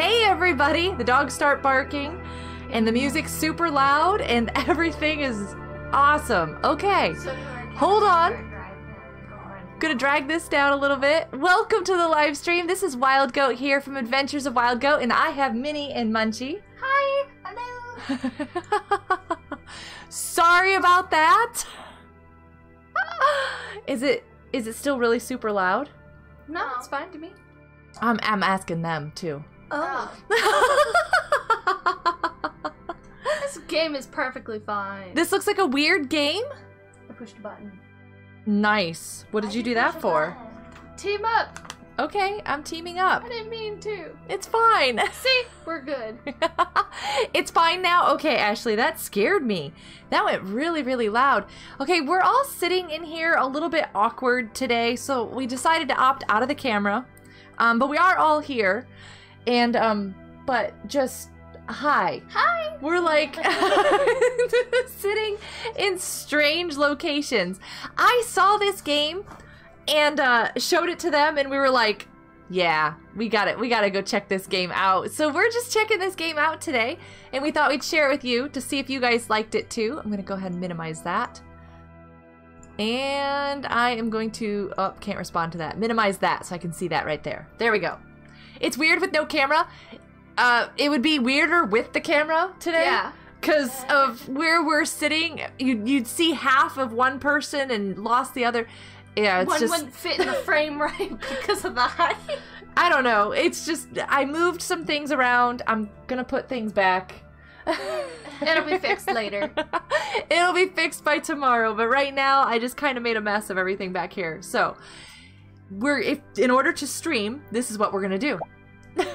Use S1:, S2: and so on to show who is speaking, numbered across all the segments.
S1: Hey everybody! The dogs start barking, and the music's super loud, and everything is awesome. Okay, hold on. Gonna drag this down a little bit. Welcome to the live stream. This is Wild Goat here from Adventures of Wild Goat, and I have Minnie and Munchie.
S2: Hi. Hello.
S1: Sorry about that. Ah. Is it is it still really super loud?
S2: No, it's fine to me.
S1: I'm I'm asking them too.
S2: Oh. This game is perfectly fine.
S1: this looks like a weird game.
S2: I pushed a button.
S1: Nice. What did you do that for?
S2: Team up.
S1: Okay, I'm teaming up.
S2: I didn't mean to.
S1: It's fine.
S2: See, we're good.
S1: it's fine now. Okay, Ashley, that scared me. That went really, really loud. Okay, we're all sitting in here a little bit awkward today, so we decided to opt out of the camera. Um, but we are all here. And, um, but just hi.
S2: Hi.
S1: We're like sitting in strange locations. I saw this game and uh, showed it to them, and we were like, "Yeah, we got it. We got to go check this game out." So we're just checking this game out today, and we thought we'd share it with you to see if you guys liked it too. I'm gonna go ahead and minimize that. And I am going to, oh, can't respond to that. Minimize that so I can see that right there. There we go. It's weird with no camera. Uh, it would be weirder with the camera today.
S2: Yeah.
S1: Because of where we're sitting, you'd, you'd see half of one person and lost the other. Yeah, it's
S2: One
S1: just.
S2: wouldn't fit in the frame right because of the height.
S1: I don't know. It's just. I moved some things around. I'm gonna put things back.
S2: It'll be fixed later.
S1: It'll be fixed by tomorrow, but right now I just kind of made a mess of everything back here. So, we're if in order to stream, this is what we're gonna do.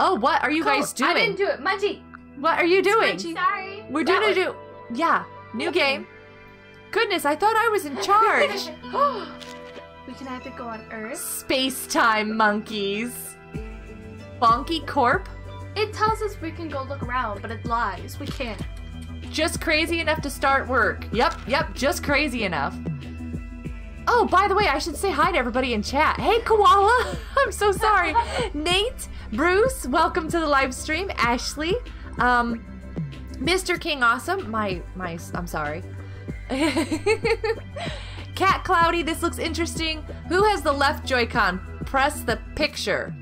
S1: oh, what are you guys doing?
S2: I didn't do it. Munchie.
S1: What are you doing?
S2: Munchie. Sorry.
S1: We're
S2: That
S1: gonna do. Yeah, new game. Goodness, I thought I was in charge.
S2: we can either go on Earth.
S1: Space time monkeys. Bonkie Corp.
S2: It tells us we can go look around, but it lies. We can't.
S1: Just crazy enough to start work. Yep, yep, just crazy enough. Oh, by the way, I should say hi to everybody in chat. Hey, Koala. I'm so sorry. Nate, Bruce, welcome to the live stream. Ashley, um, Mr. King Awesome. My, my, I'm sorry. Cat Cloudy, this looks interesting. Who has the left Joy-Con? Press the picture.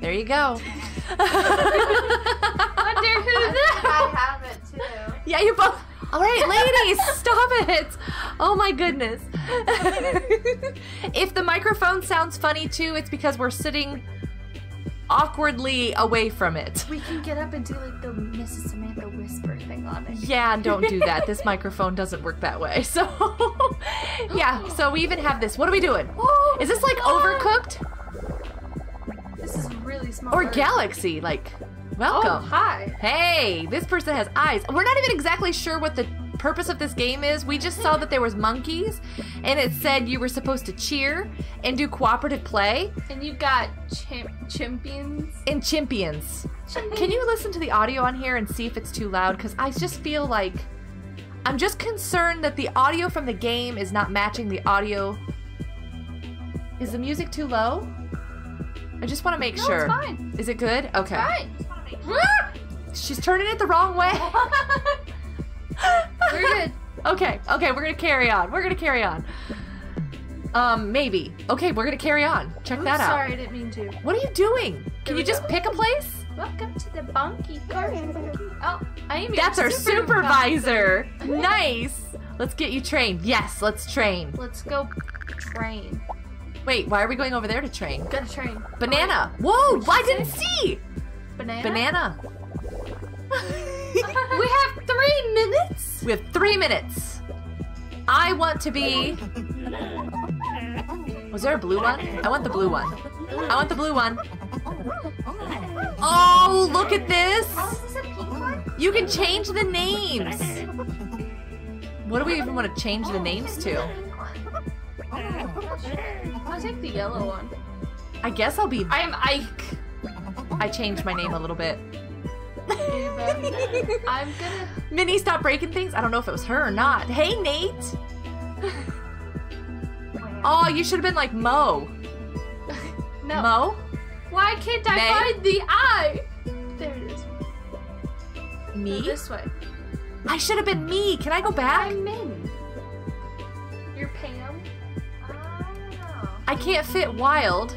S1: There you go.
S2: Wonder who that?
S3: I have it too.
S1: Yeah, you both. All right, ladies, stop it. Oh my goodness. if the microphone sounds funny too, it's because we're sitting awkwardly away from it.
S2: We can get up and do like the Mrs. Samantha whisper thing on it.
S1: Yeah, don't do that. This microphone doesn't work that way. So, yeah, so we even have this. What are we doing? Oh is this like overcooked
S2: This is really small.
S1: or galaxy? Like,
S2: Oh,
S1: welcome.
S2: hi.
S1: Hey, this person has eyes. We're not even exactly sure what the purpose of this game is. We just saw that there was monkeys and it said you were supposed to cheer and do cooperative play
S2: And you've got chim- chimpions.
S1: and chimpions. Can you listen to the audio on here and see if it's too loud cuz I just feel like I'm just concerned that the audio from the game is not matching the audio. Is the music too low? I just want to make
S2: No,
S1: sure.
S2: it's fine.
S1: Is it good? Okay.
S2: Fine.
S1: She's turning it the wrong way.
S2: We're good.
S1: Okay, okay, we're gonna carry on. We're gonna carry on. Um, maybe. Okay, we're gonna carry on. Check that out.
S2: Sorry, I didn't mean to.
S1: What are you doing? Can you just
S2: go.
S1: pick a place?
S2: Welcome to the Bonkie. Oh, I am
S1: That's our supervisor. nice. Let's get you trained. Yes, let's train.
S2: Let's go train.
S1: Wait, why are we going over there to train?
S2: Gotta train.
S1: Banana. Whoa, I didn't see.
S2: Banana.
S1: Banana.
S2: we have three minutes.
S1: We have three minutes. I want to be. Was there a blue one? I want the blue one. I want the blue one. Oh, look at this!
S3: Is this a pink one?
S1: You can change the names. What do we even want to change the names to?
S2: I'll take the yellow one.
S1: I guess I'll be.
S2: I am Ike.
S1: I changed my name a little bit.
S2: I'm gonna.
S1: Minnie, stop breaking things. I don't know if it was her or not. Hey, Nate. Oh, you should have been like Mo.
S2: No.
S1: Mo?
S2: Why can't I
S1: May?
S2: find the eye? There it is. Go
S1: Me?
S2: This way.
S1: I should have been me. Can I go back?
S2: I'm Min. You're Pam.
S3: Oh.
S1: I can't fit wild.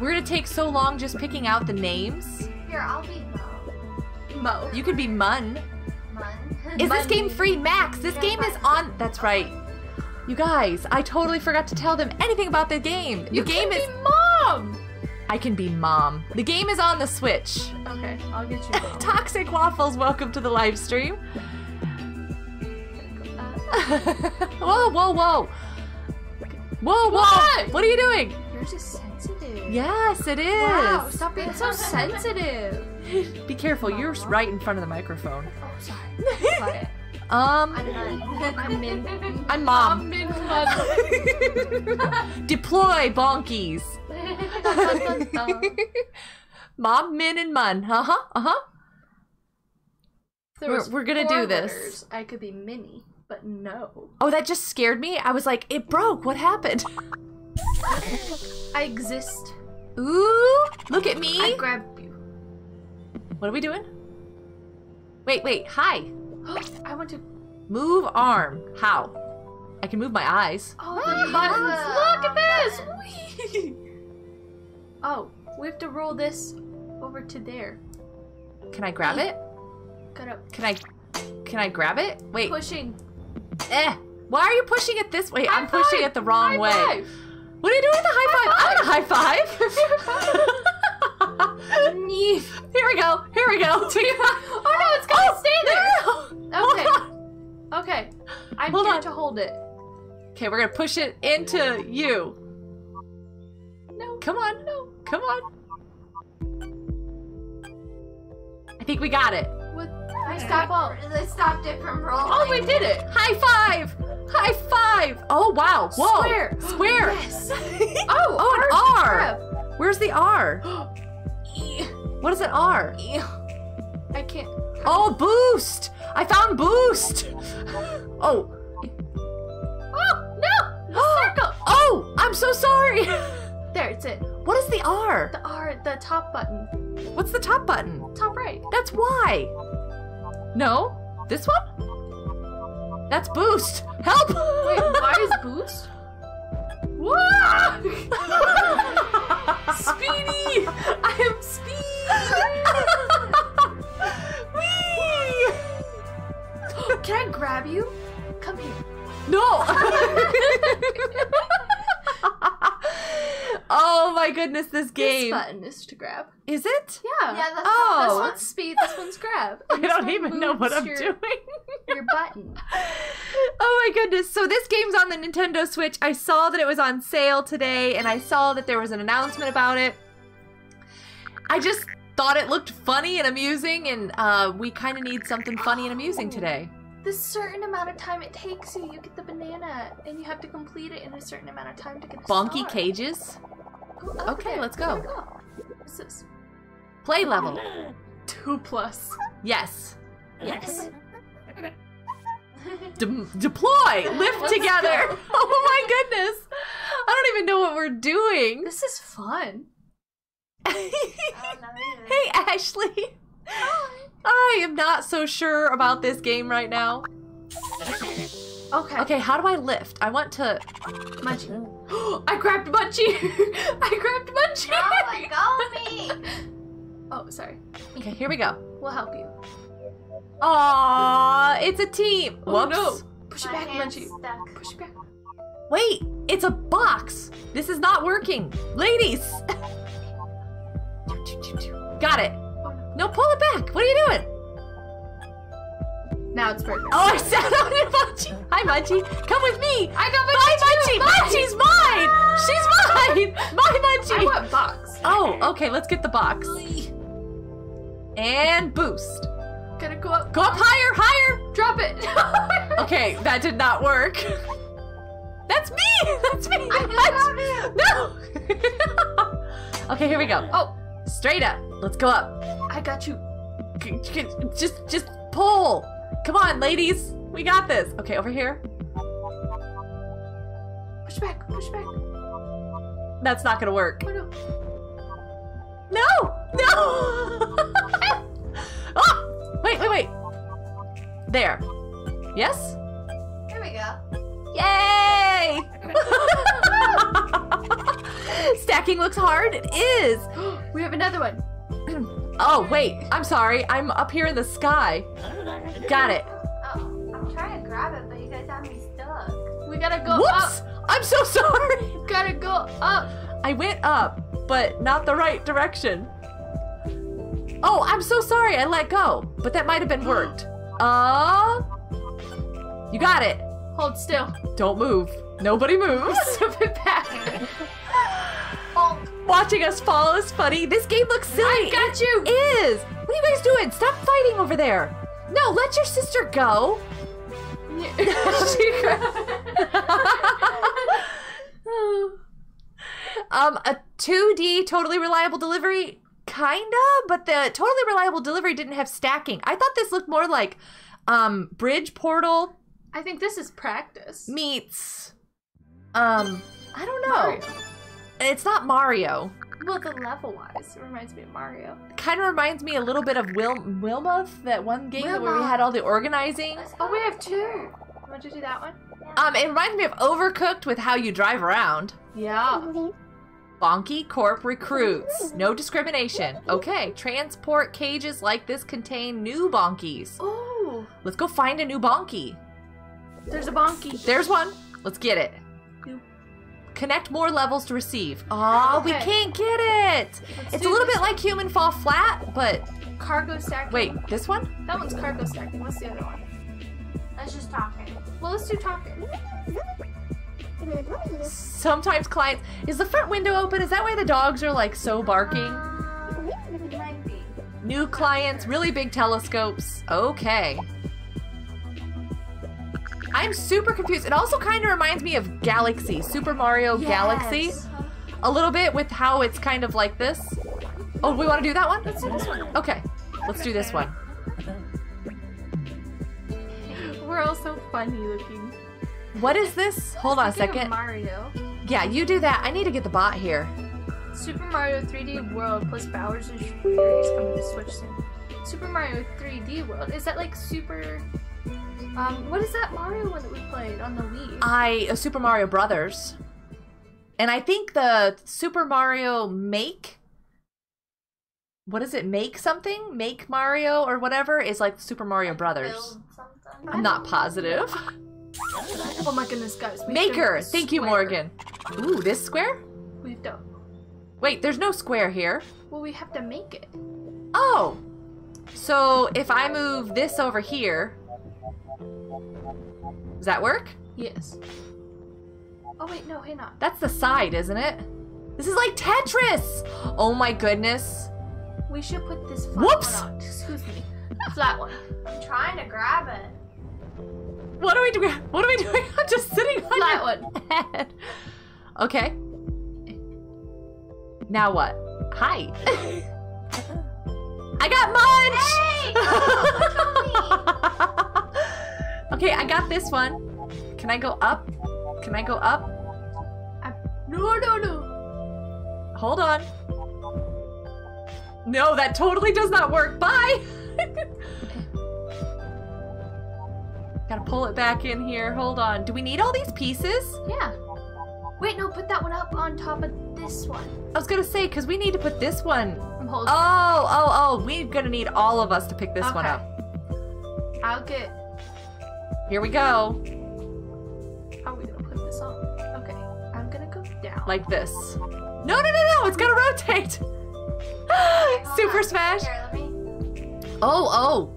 S1: We're gonna take so long just picking out the names.
S3: Here, I'll be Mo.
S1: You could be Mun.
S3: Mun.
S1: Is this game free, Max? This game is on. That's right. You guys, I totally forgot to tell them anything about the game. The
S2: You
S1: game
S2: can
S1: is.
S2: be mom.
S1: I can be mom. The game is on the Switch.
S2: Okay, I'll get you.
S1: Toxic Waffles, welcome to the live stream. Whoa, whoa, whoa. Whoa, whoa.
S2: What?
S1: What are you doing?
S2: you're just sensitive.
S1: Yes, it is.
S2: Wow, stop being so sensitive.
S1: Be careful, you're right in front of the microphone.
S2: Oh, sorry.
S1: Um,
S3: I'm
S2: Min.
S1: I'm mom.
S2: I'm Min.
S1: Deploy bonkies. Mom, Min, and Mun. Uh huh. Uh huh. We're- we're gonna do this.
S2: letters, I could be Minnie, but no.
S1: Oh, that just scared me. I was like, it broke. What happened?
S2: I exist.
S1: Ooh, look at
S2: I
S1: me.
S2: grab you.
S1: What are we doing? Wait, wait. Hi.
S2: I want to.
S1: Move arm. How? I can move my eyes.
S2: Oh, the buttons. Look at this. Whee! Oh, we have to roll this over to there.
S1: Can I grab it?
S2: Got up.
S1: Can I? Can I grab it? Wait.
S2: Pushing.
S1: Eh. Why are you pushing it this way? I'm
S2: High
S1: pushing
S2: five!
S1: it the wrong
S2: High
S1: way.
S2: five!
S1: What are you doing with the high five?
S2: High
S1: I'm gonna high five.
S2: Nee.
S1: Here we go. Here we go.
S2: oh no, it's gonna oh, stay there.
S1: No.
S2: Okay. Okay. I'm
S1: Hold
S2: here
S1: on.
S2: to hold it.
S1: Okay, we're gonna push it into you.
S2: No.
S1: Come on. No. Come on. I think we got it.
S2: What?
S3: I
S2: I
S3: stopped,
S2: stop.
S3: they stopped it from rolling.
S2: Oh, we did it.
S1: High five! High five! Oh wow! Whoa!
S2: Square.
S1: Square!
S2: Yes.
S1: Oh,
S2: Oh,
S1: an
S2: ours
S1: R! Where's the R?
S2: E.
S1: What is an R?
S2: E. I can't.
S1: Oh, boost! I found boost! Oh.
S2: Oh no! Circle.
S1: Oh! I'm so sorry!
S2: There, it's it.
S1: What is the R?
S2: The R, the top button,
S1: What's the top button?
S2: top right.
S1: That's Y. No? This one? That's boost! Help!
S2: Wait, why is boost?
S1: Whoa!
S2: Speedy!
S1: I am speed! Whee!
S2: Can I grab you? Come here.
S1: No! oh my goodness, this game.
S2: This button is to grab.
S1: Is it?
S2: Yeah.
S3: Yeah, that's
S1: Oh.
S2: This one's speed. This one's grab.
S1: I
S2: and this
S1: don't even know what I'm
S2: your,
S1: doing.
S2: Your button.
S1: oh my goodness. So this game's on the Nintendo Switch. I saw that it was on sale today and I saw that there was an announcement about it. I just thought it looked funny and amusing and uh, we kind of need something funny and amusing today.
S2: The certain amount of time it takes you, you get the banana, and you have to complete it in a certain amount of time to get a
S1: Bonkie
S2: star.
S1: cages.
S2: Up
S1: Okay,
S2: there.
S1: let's go.
S2: Go. What's this?
S1: Play level.
S2: Two plus.
S1: Yes.
S2: Yes.
S1: De- deploy. Lift
S2: Let's
S1: together.
S2: go.
S1: Oh my goodness. I don't even know what we're doing.
S2: This is fun.
S1: Hey,
S3: I don't know either.
S1: Ashley. I am not so sure about this game right now.
S2: Okay.
S1: Okay, how do I lift? I want to.
S2: Munchie. I grabbed Munchie. I grabbed Munchie.
S3: No, let go me.
S2: oh, sorry.
S1: Okay, here we go.
S2: We'll help you.
S1: Aw, it's a team.
S2: Oh,
S1: Whoops.
S2: no. Push it back, Munchie.
S3: stuck.
S2: Push it back.
S1: Wait, it's a box. This is not working. Ladies. Got it.
S2: No.
S1: Pull it back. What are you doing?
S2: Now it's perfect.
S1: Oh, I sat on it, Munchie. Hi, Munchie. Come with me.
S2: I got Munchie.
S1: Munchie. Munchie's mine. She's mine.
S2: I
S1: Munchie.
S2: want box.
S1: Oh, okay. Let's get the box. And boost.
S2: Gotta go up.
S1: Go up higher, higher.
S2: Drop it.
S1: Okay, that did not work. That's me. That's me.
S3: I
S1: What? No. okay, here we go.
S2: oh,
S1: Straight up. Let's go up.
S2: I got you.
S1: Just, just pull. Come on, ladies. We got this. Okay, over here.
S2: Push back. Push back.
S1: That's not gonna work.
S2: Oh, no. No! No! oh! Wait, wait, wait.
S1: There. Yes?
S3: There we go.
S1: Yay! Stacking looks hard. It is.
S2: we have another one.
S1: Oh, wait. I'm sorry. I'm up here in the sky. Got it.
S3: Oh, I'm trying to grab it, but you guys have me stuck.
S2: We gotta go
S1: Whoops! I'm so sorry.
S2: Gotta go up.
S1: I went up, but not the right direction. Oh, I'm so sorry. I let go, but that might have been worked. Uh, you got it.
S2: Hold still.
S1: Don't move. Nobody moves.
S2: Step back.
S3: Oh,
S1: Watching us fall is funny. This game looks silly.
S2: I got you.
S1: It is. What are you guys doing? Stop fighting over there. No, let your sister go. Um, a 2D totally reliable delivery, kinda, but the totally reliable delivery didn't have stacking. I thought this looked more like um Bridge Portal
S2: I think this is practice.
S1: meets um I don't know.
S2: Mario.
S1: It's not Mario.
S2: Well, the level wise, it reminds me of Mario.
S1: Kind of reminds me a little bit of Wil- Wilmot, that one game where we had all the organizing.
S2: Oh, we have two. Want to do that one?
S1: Um, it reminds me of Overcooked with how you drive around.
S2: Yeah.
S1: Bonkie Corp recruits. No discrimination. Okay, transport cages like this contain new bonkies.
S2: Oh,
S1: Let's go find a new bonkie.
S2: there's a bonkie.
S1: There's one. Let's get it. Connect more levels to receive. Oh, we can't get it.
S2: Let's
S1: It's a little bit like Human Fall Flat, but
S2: cargo stacking.
S1: wait, this one?
S2: that one's cargo stacking. What's the other one?
S3: Let's just talk it.
S2: Well, let's do talking.
S1: Sometimes clients. Is the front window open? Is that why the dogs are like so barking?
S3: Uh, might be.
S1: New clients, really big telescopes. Okay. I'm super confused. It also kind of reminds me of Galaxy, Super Mario Galaxy, a little bit with how it's kind of like this. Oh, we want to do that one?
S2: Let's do this one.
S1: Okay, let's do this one.
S2: We're all so funny looking.
S1: What is this? Hold on a second.
S2: Mario.
S1: Yeah, you do that. I need to get the bot here.
S2: Super Mario 3D World plus Bowser's Fury is coming to Switch soon. Super Mario 3D World is that like super? Um, what is that Mario one that we played on the Wii?
S1: I uh, Super Mario Brothers, and I think the Super Mario Make. What is it? Make something? Make Mario or whatever is like Super Mario Brothers. I'm not positive.
S2: oh my goodness, guys! we've
S1: Maker. Thank you. Morgan. Ooh, this square?
S2: We've done.
S1: Wait, there's no square here.
S2: Well, we have to make it.
S1: Oh. So if I move this over here, does that work?
S2: Yes. Oh wait, no, hang on.
S1: That's the side, isn't it? This is like Tetris. Oh my goodness.
S2: We should put this flat
S1: Whoops!
S2: one on. Excuse me. Flat one.
S3: I'm trying to grab it.
S1: What are we doing? What are we doing? I'm just sitting on
S2: Flat
S1: your
S2: one.
S1: head. Okay. Now what? Hi. I got munch. okay, I got this one. Can I go up? Can I go up?
S2: No, no, no.
S1: Hold on. No, that totally does not work. Bye. Gotta pull it back in here. Hold on. Do we need all these pieces?
S2: Yeah. Wait, no, put that one up on top of this one.
S1: I was gonna say, because we need to put this one.
S2: I'm holding.
S1: Oh, oh, oh. We're gonna need all of us to pick this one
S2: Okay.
S1: up.
S2: I'll get.
S1: Here we go.
S2: How are we gonna put this on? Okay, I'm gonna go down.
S1: Like this. No, no, no, no. It's gotta rotate. Super. Smash.
S3: Here, let me.
S1: Oh, oh.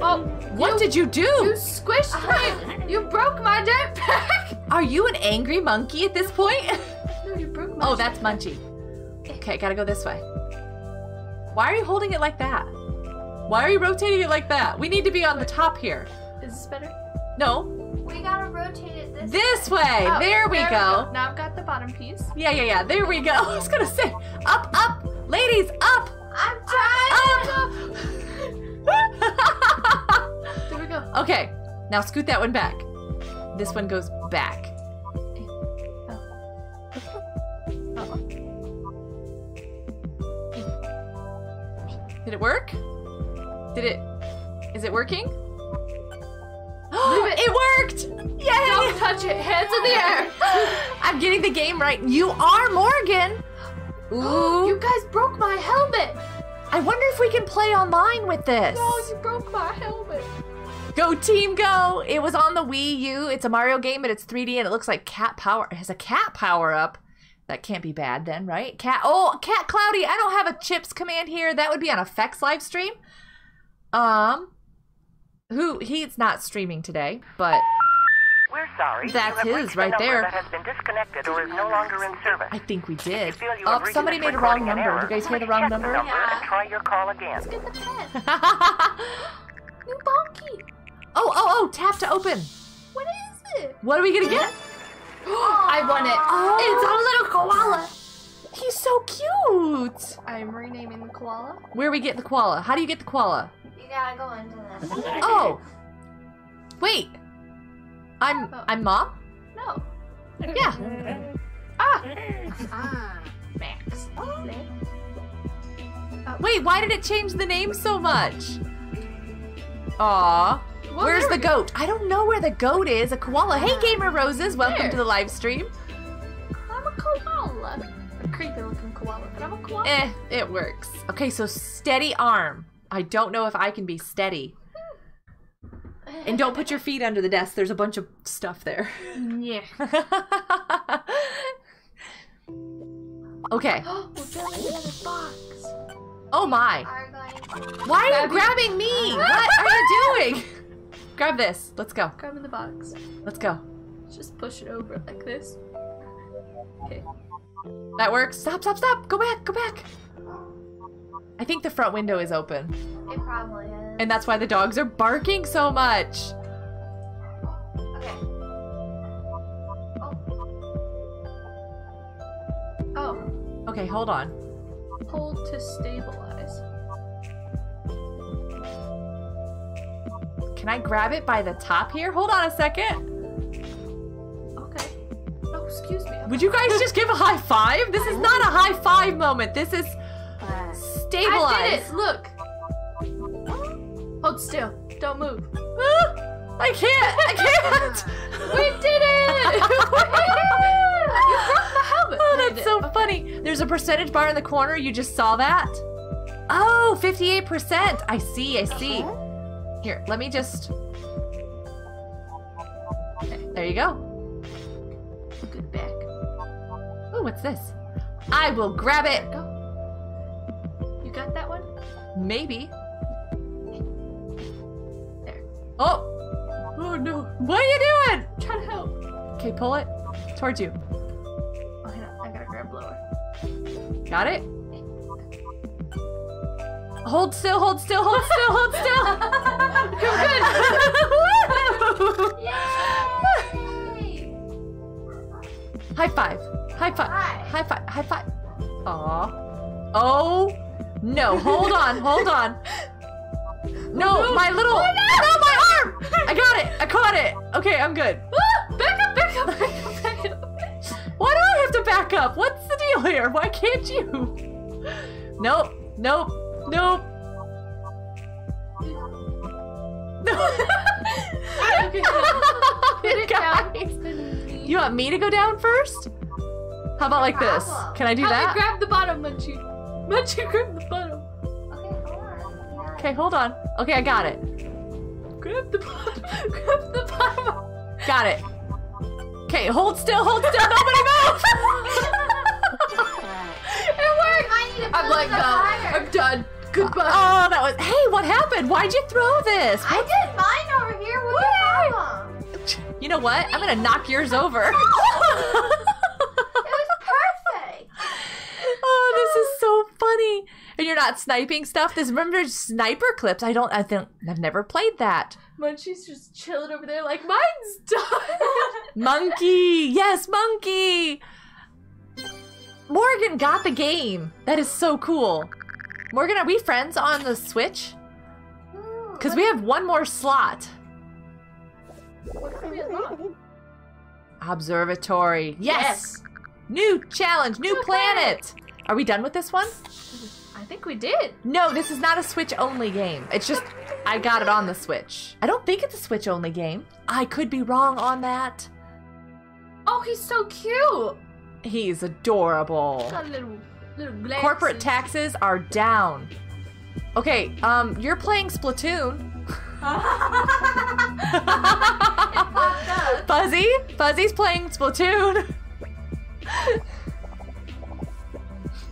S2: Oh,
S1: What
S2: you,
S1: did you do?
S2: you squished uh-huh. me? You broke my jetpack.
S1: Are you an angry monkey at this point?
S2: no, you broke my.
S1: Oh, that's Munchie. Okay, gotta go this way. Why are you holding it like that? Why are you rotating it like that? We need to be on the top here.
S2: Is this better?
S1: No,
S3: We gotta rotate it this.
S1: this way.
S2: Oh,
S1: there we go.
S2: Now I've got the bottom piece.
S1: Yeah, yeah, yeah. There we go. I was gonna say, up, up, ladies, up,
S3: I'm trying.
S1: up.
S2: There we go.
S1: okay, now scoot that one back. This one goes back. Oh. Did it work? Did it? Is it working?
S2: It.
S1: worked! Yay!
S2: Don't touch it. Hands in the air.
S1: I'm getting the game right. You are Morgan. Ooh.
S2: You guys broke my helmet.
S1: I wonder if we can play online with this.
S2: No, you broke my helmet.
S1: Go team go! It was on the Wii U. It's a Mario game, but it's 3D and it looks like cat power. It has a cat power up. That can't be bad then, right? Cat. Oh, Cat Cloudy. I don't have a chips command here. That would be on Effects live stream. Um, who he's not streaming today, but
S4: We're sorry.
S1: That's his right
S4: a
S1: there.
S4: That has been disconnected or is no longer in service.
S1: I think we did.
S4: Feel you
S1: Oh, somebody made a wrong number.
S4: error.
S1: Did you guys hear the wrong
S4: check
S1: number?
S4: number
S3: Yeah.
S4: and try your call again.
S3: Let's Get the pen.
S1: oh,
S2: New bonkie.
S1: Oh, oh, oh! Tap to open.
S2: What is it?
S1: What are we gonna get?
S2: I won it.
S1: Oh.
S2: It's a little koala.
S1: He's so cute.
S2: I'm renaming the koala.
S1: Where we get the koala? How do you get the koala?
S3: You gotta go into this.
S1: Oh, wait. I'm
S2: Oh.
S1: I'm mom.
S2: No.
S1: Yeah.
S2: Ah.
S3: Ah.
S2: Max.
S1: Wait, why did it change the name so much? Aw.
S2: Well,
S1: Where's the goat? I don't know where the goat is. A koala. Hey, Gamer Roses. Welcome
S2: There.
S1: to the live stream.
S2: I'm a koala. A creepy looking koala, but I'm a koala.
S1: Eh, it works. Okay, so steady arm. I don't know if I can be steady. And don't put your feet under the desk. There's a bunch of stuff there.
S2: Yeah.
S1: okay.
S2: We're building another box.
S1: Oh my. Why are you grabbing me? What are you doing? Grab this. Let's go.
S2: Grab the box.
S1: Let's go.
S2: Just push it over like this. Okay.
S1: That works. Stop, stop, stop. Go back, go back. I think the front window is open.
S3: It probably is.
S1: And that's why the dogs are barking so much.
S3: okay.
S2: Oh.
S1: oh, Okay, hold on.
S2: hold to stabilize.
S1: Can I grab it by the top here? Hold on a second.
S2: Okay. Oh, excuse me.
S1: Would you guys just give a high five? This is not a high five moment. This is
S2: I did it. Look. Hold still. Don't move.
S1: Ah, I can't. I can't.
S2: We did it! you broke helmet.
S1: Oh, that's so
S2: Okay.
S1: funny. There's a percentage bar in the corner. You just saw that? Oh, 58%. I see. I see. Here, let me just. Okay, there you go.
S2: Good back.
S1: Oh, what's this? I will grab it.
S2: Go. You got that one?
S1: Maybe.
S2: There.
S1: Oh,
S2: Oh no.
S1: what are you doing?
S2: Try to help.
S1: Okay, pull it towards you.
S2: Oh, hang on. I gotta grab blower.
S1: Got it? Hold still, hold still, hold still, hold still.
S3: Come Yay!
S1: High five. High five. High five. High five. Aw. Oh. No. Hold on. Hold on. No, my little. No, my arm. I got it. I caught it. Okay, I'm good.
S2: Ah, back up, back up, back up, back up.
S1: Why do I have to back up? What's the deal here? Why can't you? Nope. Nope. Nope. No.
S2: Okay, Put it down.
S1: Guys. You want me to go down first? How about like this? Can I do
S2: me
S1: that?
S2: grab the bottom, Munchie. Munchie, grab the bottom.
S3: Okay, hold on.
S1: Okay, hold on. Okay, I got it.
S2: Grab the bottom. Grab the bottom.
S1: Got it. Okay, hold still, hold still, nobody move!
S2: It worked.
S3: I need to
S2: I'm
S3: build
S2: like,
S3: the
S2: uh,
S3: no.
S2: I'm done. Goodbye.
S1: Oh, that was. Hey, what happened? Why'd you throw this?
S3: I did mine over here. What's the problem?
S1: You know what? I'm gonna knock yours over.
S3: It was perfect.
S1: oh, this is so funny. And you're not sniping stuff. This remember sniper clips? I don't. I think I've never played that.
S2: Munchie's just chilling over there like, mine's done.
S1: Monkey, yes, monkey. Morgan got the game. That is so cool. Morgan, are we friends on the Switch? Because we have one more slot.
S2: what can we unlock?
S1: Observatory. Yes. New challenge, new
S2: New
S1: planet. Are we done with this one?
S2: I think we did.
S1: No, this is not a Switch only game. It's just I got it on the Switch. I don't think it's a Switch only game. I could be wrong on that.
S2: Oh, he's so cute.
S1: He's adorable.
S2: Got a little, little.
S1: Corporate taxes are down. Okay, um, you're playing Splatoon. Fuzzy? Fuzzy's playing Splatoon.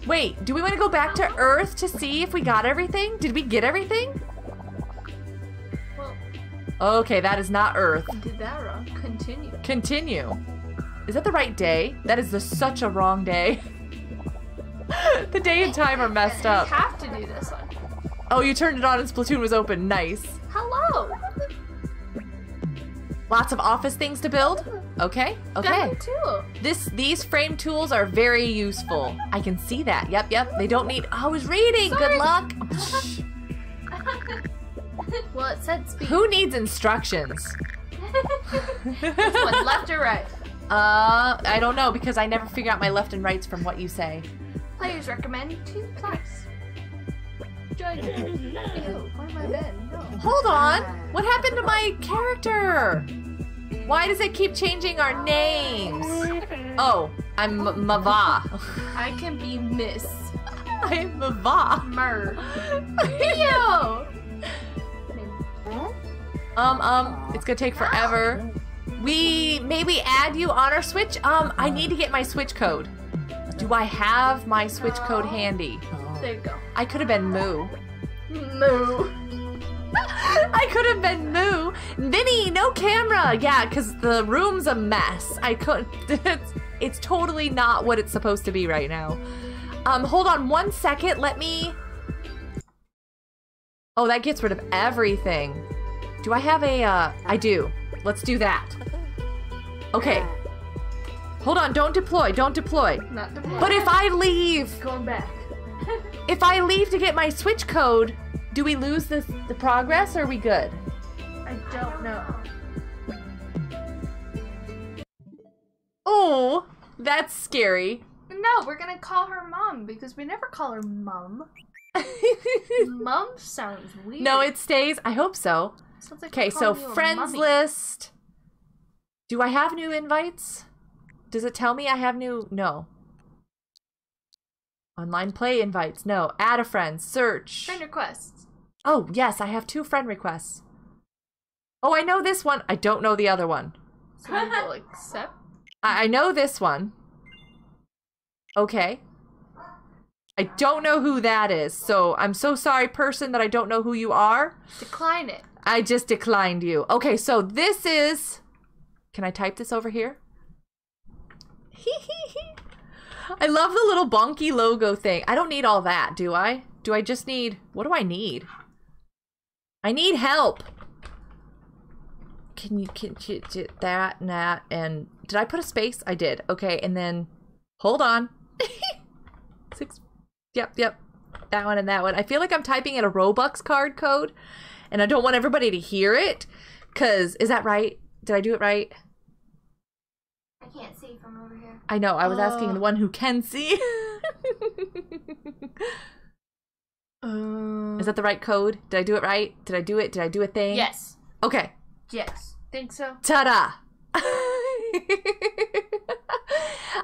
S1: Wait, do we want to go back to Earth to see if we got everything? Did we get everything?
S2: Well,
S1: Okay, that is not Earth.
S2: did that wrong. Continue.
S1: Continue. Is that the right day? That is the, such a wrong day. the day and time are messed up.
S2: have to do this one.
S1: Oh, you turned it on and Splatoon was open. Nice.
S2: Hello.
S1: Lots of office things to build. Okay, okay.
S2: Them too.
S1: This these frame tools are very useful. I can see that. Yep, yep. They don't need. I was reading.
S2: Sorry.
S1: Good luck.
S2: Well, it said speed.
S1: Who needs instructions?
S2: Which one, left or right?
S1: Uh, I don't know because I never figure out my left and rights from what you say.
S2: Players recommend two plus. Join. Ew, why am I bed? No.
S1: Hold on. What happened to my character? Why does it keep changing our names? Oh, I'm M- Mava.
S2: I can be Miss
S1: I'm Mava.
S2: Mer. Theo.
S1: Um, um, it's gonna take forever. We maybe add you on our Switch. Um, I need to get my Switch code. Do I have my Switch code handy?
S2: There you go.
S1: I could have been Moo.
S2: Moo.
S1: I could have been Moo. Vinny, no camera. Yeah, because the room's a mess. I could. It's, it's totally not what it's supposed to be right now. Um, hold on one second. Let me. Oh, that gets rid of everything. Do I have a? Uh, I do. Let's do that. Okay. Hold on. Don't deploy. Don't deploy.
S2: Not the
S1: But if I leave,
S2: going back.
S1: if I leave to get my Switch code, do we lose this the progress or are we good?
S2: I don't know.
S1: Oh, that's scary.
S2: No, we're gonna call her mom because we never call her mom. mom sounds weird.
S1: no, it stays. I hope so.
S2: Like
S1: Okay, so
S2: calling you a
S1: friends list. Do I have new invites? Does it tell me I have new? No. Online play invites. No. Add a friend. Search.
S2: Friend requests.
S1: Oh, yes, I have two friend requests. Oh, I know this one. I don't know the other one.
S2: So will accept.
S1: I, I know this one. Okay. I don't know who that is, so I'm so sorry, person, that I don't know who you are.
S2: Decline it.
S1: I just declined you. Okay, so this is. Can I type this over here? I love the little bonkie logo thing. I don't need all that, do I? Do I just need. What do I need? I need help. Can you can you, do that and that and did I put a space? I did. Okay, and then hold on. Six. Yep, yep. That one and that one. I feel like I'm typing in a Robux card code, and I don't want everybody to hear it. Cause is that right? Did I do it right?
S3: I can't see from over here.
S1: I know. I was asking
S2: Uh.
S1: the one who can see.
S2: Uh,
S1: is that the right code? Did I do it right? Did I do it? Did I do a thing?
S2: yes.
S1: Okay.
S2: Yes. Think so?
S1: Ta-da!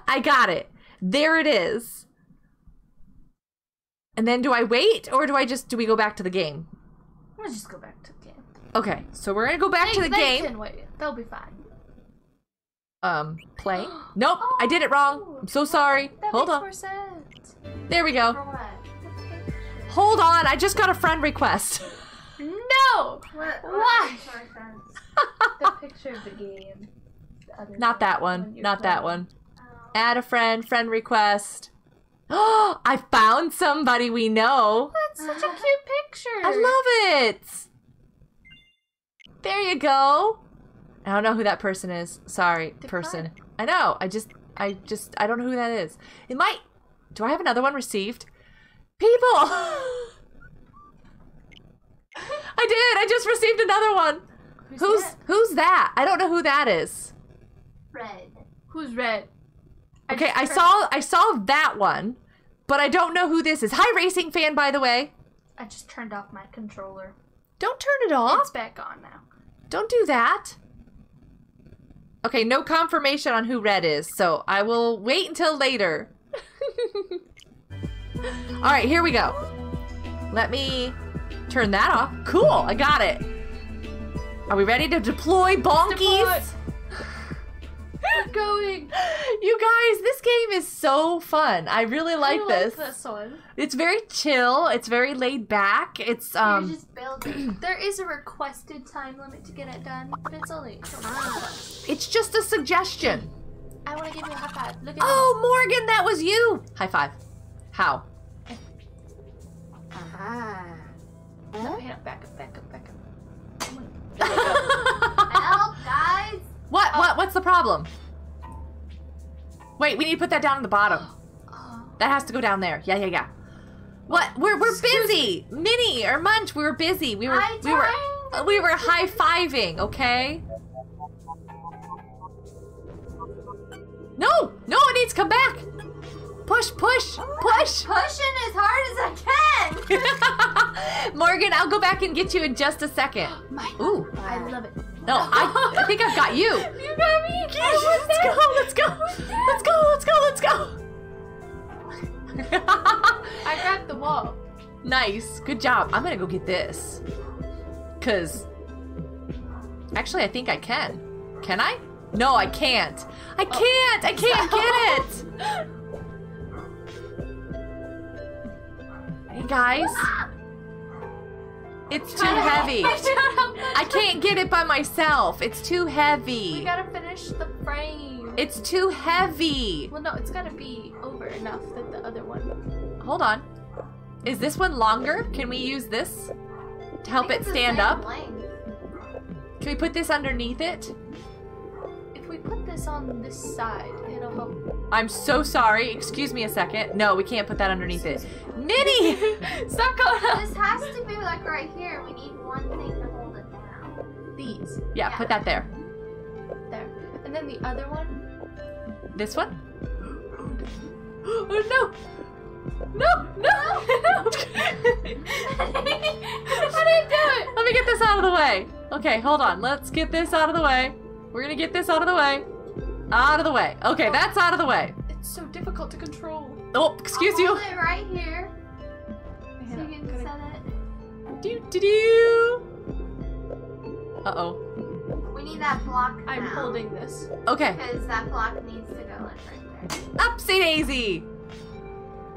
S1: I got it. There it is. And then do I wait or do I just do we go back to the game?
S2: Let's just go back to the game.
S1: Okay, so we're gonna go back to
S2: They-
S1: the
S2: they
S1: game.
S2: Can wait. They'll be fine.
S1: Um, play. Nope, I did it wrong. I'm so sorry.
S2: That
S1: Hold on. There we go.
S3: For what?
S1: Hold on, I just got a friend request.
S2: No!
S3: What?
S2: Why?
S3: makes more sense?
S2: the picture of the game. The other
S1: Not that one.
S2: you're
S1: Not that
S2: playing.
S1: one. Oh. Add a friend, friend request. Oh, I found somebody we know.
S2: That's such a cute picture.
S1: I love it. There you go. I don't know who that person is. Sorry, person. I know. I just, I just, I don't know who that is. It might. Do I have another one received? People. I did. I just received another one.
S2: Who's,
S1: Who's
S2: that?
S1: who's that? I don't know who that is.
S3: Red.
S2: Who's red?
S1: Okay, I saw I saw that one, but I don't know who this is. Hi, racing fan, by the way.
S2: I just turned off my controller.
S1: Don't turn it off.
S2: It's back on now.
S1: Don't do that. Okay, no confirmation on who red is, so I will wait until later. All right, here we go. Let me turn that off. Cool, I got it. Are we ready to deploy bonkies?
S2: We're going.
S1: You guys, this game is so fun. I really like
S2: I
S1: this.
S2: Like this one.
S1: It's very chill. It's very laid back. It's um
S3: You're just building.
S2: There is a requested time limit to get it done, but it's only. it's
S1: just a suggestion.
S2: I want to give you a high five. Look at
S1: Oh, Morgan, that was you. High five. How?
S3: Ah.
S2: No, hand up, back up, back up, back up.
S3: Help, guys!
S1: What? What? What's the problem? Wait, we need to put that down at the bottom.
S2: Oh,
S1: That has to go down there. Yeah, yeah, yeah. What? We're we're busy. Minnie or Munch, we were busy. We were we were we were high fiving. Okay. No, no, it needs to come back. Push, push, push.
S3: Pushing as hard as I can!
S1: Morgan, I'll go back and get you in just a second.
S2: my.
S1: Ooh.
S2: I love it.
S1: No, I, I think I've got you.
S2: You got me.
S1: let's go, let's go. Let's go, let's go, let's go.
S2: I grabbed the wall.
S1: nice. Good job. I'm gonna go get this. Cause actually I think I can. Can I? No, I can't. I oh. can't. I can't get it. Hey guys. It's too heavy. I can't get it by myself. It's too heavy.
S2: We gotta finish the frame.
S1: It's too heavy.
S2: Well, no, it's gotta be over enough that the other one.
S1: Hold on. Is this one longer? Can we use this to help it
S3: think it's the
S1: stand up?
S3: length.
S1: Can we put this underneath it?
S2: If we put this on this side, it'll help.
S1: I'm so sorry. Excuse me a second. No, we can't put that underneath it. Minnie! Stop going up.
S3: This has to be like right here. We need one thing to hold it down.
S2: These
S1: Yeah, put that there.
S2: there, and then the other one.
S1: This one? Oh no! No! No! No! I didn't do it! Let me get this out of the way. Okay, hold on. Let's get this out of the way. We're gonna get this out of the way. Out of the way. Okay, that's out of the way.
S2: It's so difficult to control.
S1: Oh, excuse
S3: I'll
S1: you.
S3: Hold it right here. So you can set it.
S1: Do do do. Uh oh.
S3: We need that block
S2: I'm
S3: now.
S2: holding this.
S1: Okay.
S3: Because that block needs to go like right there.
S1: Upsy daisy.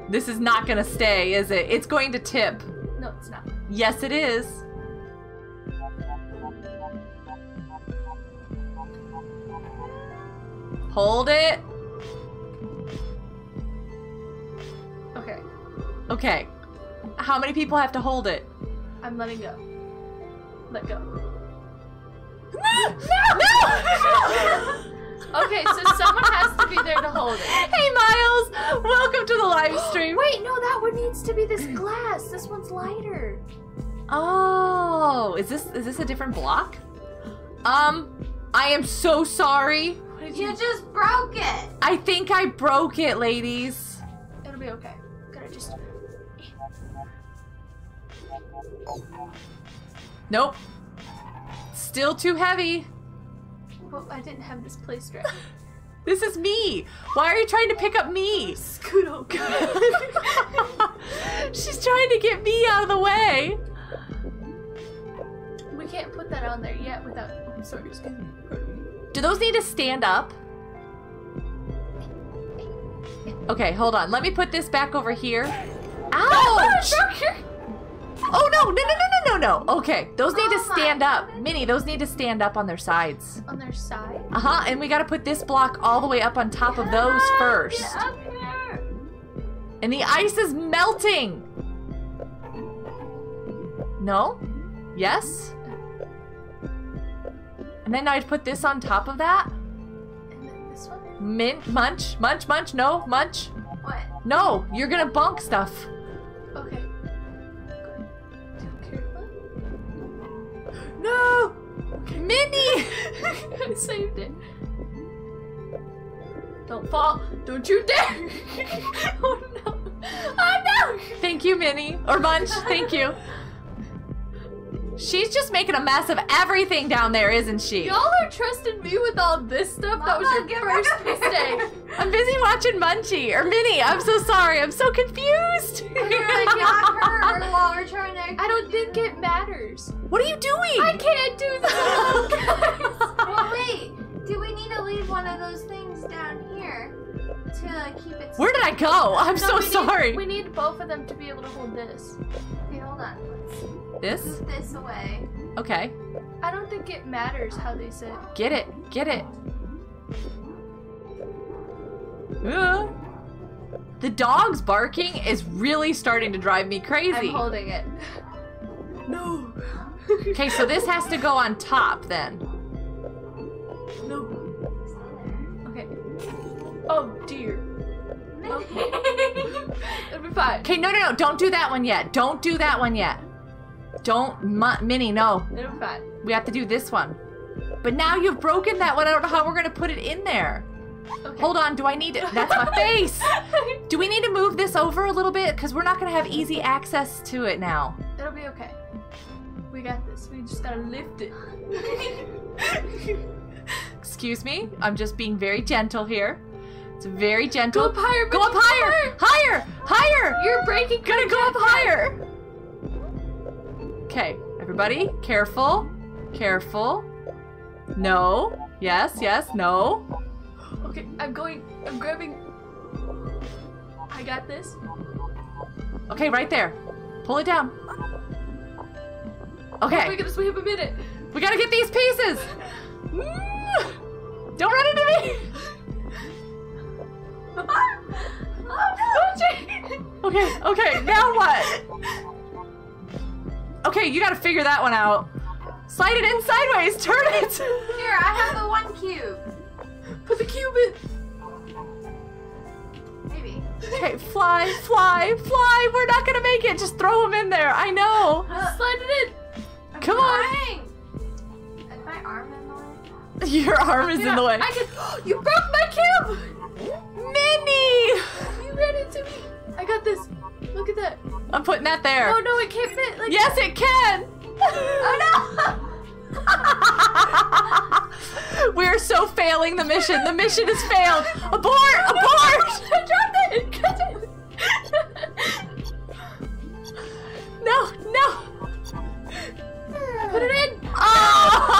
S1: This is not gonna stay, is it? It's going to tip.
S2: No, it's not.
S1: Yes, it is. Hold it.
S2: Okay,
S1: Okay. How many people have to hold it?
S2: I'm letting go. Let go.
S1: No! No! No!
S2: Okay, so someone has to be there to hold it.
S1: Hey, Miles! Welcome to the live stream.
S2: Wait, no, that one needs to be this glass. This one's lighter.
S1: Oh, is this is this a different block? Um, I am so sorry.
S3: You just broke it.
S1: I think I broke it, ladies.
S2: It'll be okay. Gotta just.
S1: Nope. Still too heavy.
S2: Well, I didn't have this placed right.
S1: This is me. Why are you trying to pick up me?
S2: Scoot over.
S1: She's trying to get me out of the way.
S2: We can't put that on there yet without. I'm sorry, excuse me.
S1: Do those need to stand up? Okay, hold on. Let me put this back over here. Ouch! Oh no, no, no, no, no, no, no. Okay, those need to stand up. Minnie, those need to stand up on their sides.
S2: On their side.
S1: Uh huh. And we gotta put this block all the way up on top of those first.
S2: Get up here.
S1: And the ice is melting. No? Yes? And then I'd put this on top of that.
S2: And then this one.
S1: Mint, munch, munch, munch. No, munch.
S3: What?
S1: No, you're gonna bonk stuff.
S2: Okay.
S1: No! Minnie!
S2: I saved it. Don't fall. Don't you dare. oh no. Oh no!
S1: Thank you, Minnie. Or Munch. Thank you. She's just making a mess of everything down there, isn't she?
S2: Y'all are trusting me with all this stuff. that was your first mistake.
S1: I'm busy watching Munchie. Or Minnie. I'm so sorry. I'm so confused.
S3: You're like her while we're trying to.
S2: I don't think it matters.
S1: what are you doing?
S2: I can't do that.
S3: Well, wait. Do we need to leave one of those things down here to keep it?
S1: Where did I go? I'm
S2: No,
S1: so
S2: we need-
S1: sorry.
S2: we need both of them to be able to hold this.
S3: Okay, hold on. Let's
S1: This?
S3: move this away.
S1: Okay.
S2: I don't think it matters how they sit.
S1: Get it. Get it. Uh. The dog's barking is really starting to drive me crazy.
S2: I'm holding it.
S1: No. okay, so this has to go on top then.
S2: No. Okay. Oh dear. It'll be fine.
S1: Okay, no, no, no. Don't do that one yet. Don't do that one yet. Don't, mu- Minnie, no.
S2: Fine.
S1: We have to do this one. But now you've broken that one. I don't know how we're going to put it in there.
S2: Okay.
S1: Hold on. Do I need to? That's my face. Do we need to move this over a little bit? Because we're not going to have easy access to it now.
S2: It'll be okay. We got this. We just gotta lift it.
S1: Excuse me. I'm just being very gentle here. It's very gentle.
S2: Go up higher.
S1: Go up higher. Higher. Higher.
S2: You're breaking.
S1: Gonna go up higher. Okay, everybody, careful. Careful. No. Yes, yes, no.
S2: Okay, I'm going. I'm grabbing. I got this.
S1: Okay, right there. Pull it down.
S2: Oh my
S1: Okay,
S2: goodness, we have a minute.
S1: we gotta get these pieces. Don't run into me. Oh, okay, okay, now what? Okay, you gotta figure that one out. Slide it in sideways, turn it.
S3: Here, I have the one cube.
S2: Put the cube in.
S3: Maybe.
S1: Okay, fly, fly, fly. We're not gonna make it. Just throw them in there. I know.
S2: Slide it in.
S3: I'm
S1: Come on.
S3: Is my arm in the way?
S1: Your arm is in the way.
S2: I can. You broke my cube.
S1: I'm putting that there.
S2: Oh no, it can't fit. Like
S1: Yes, it can.
S3: Oh no.
S1: We're so failing the mission. The mission has failed. Abort! Abort!
S2: I dropped it. Cut it.
S1: No, no.
S2: Put it in.
S1: Oh!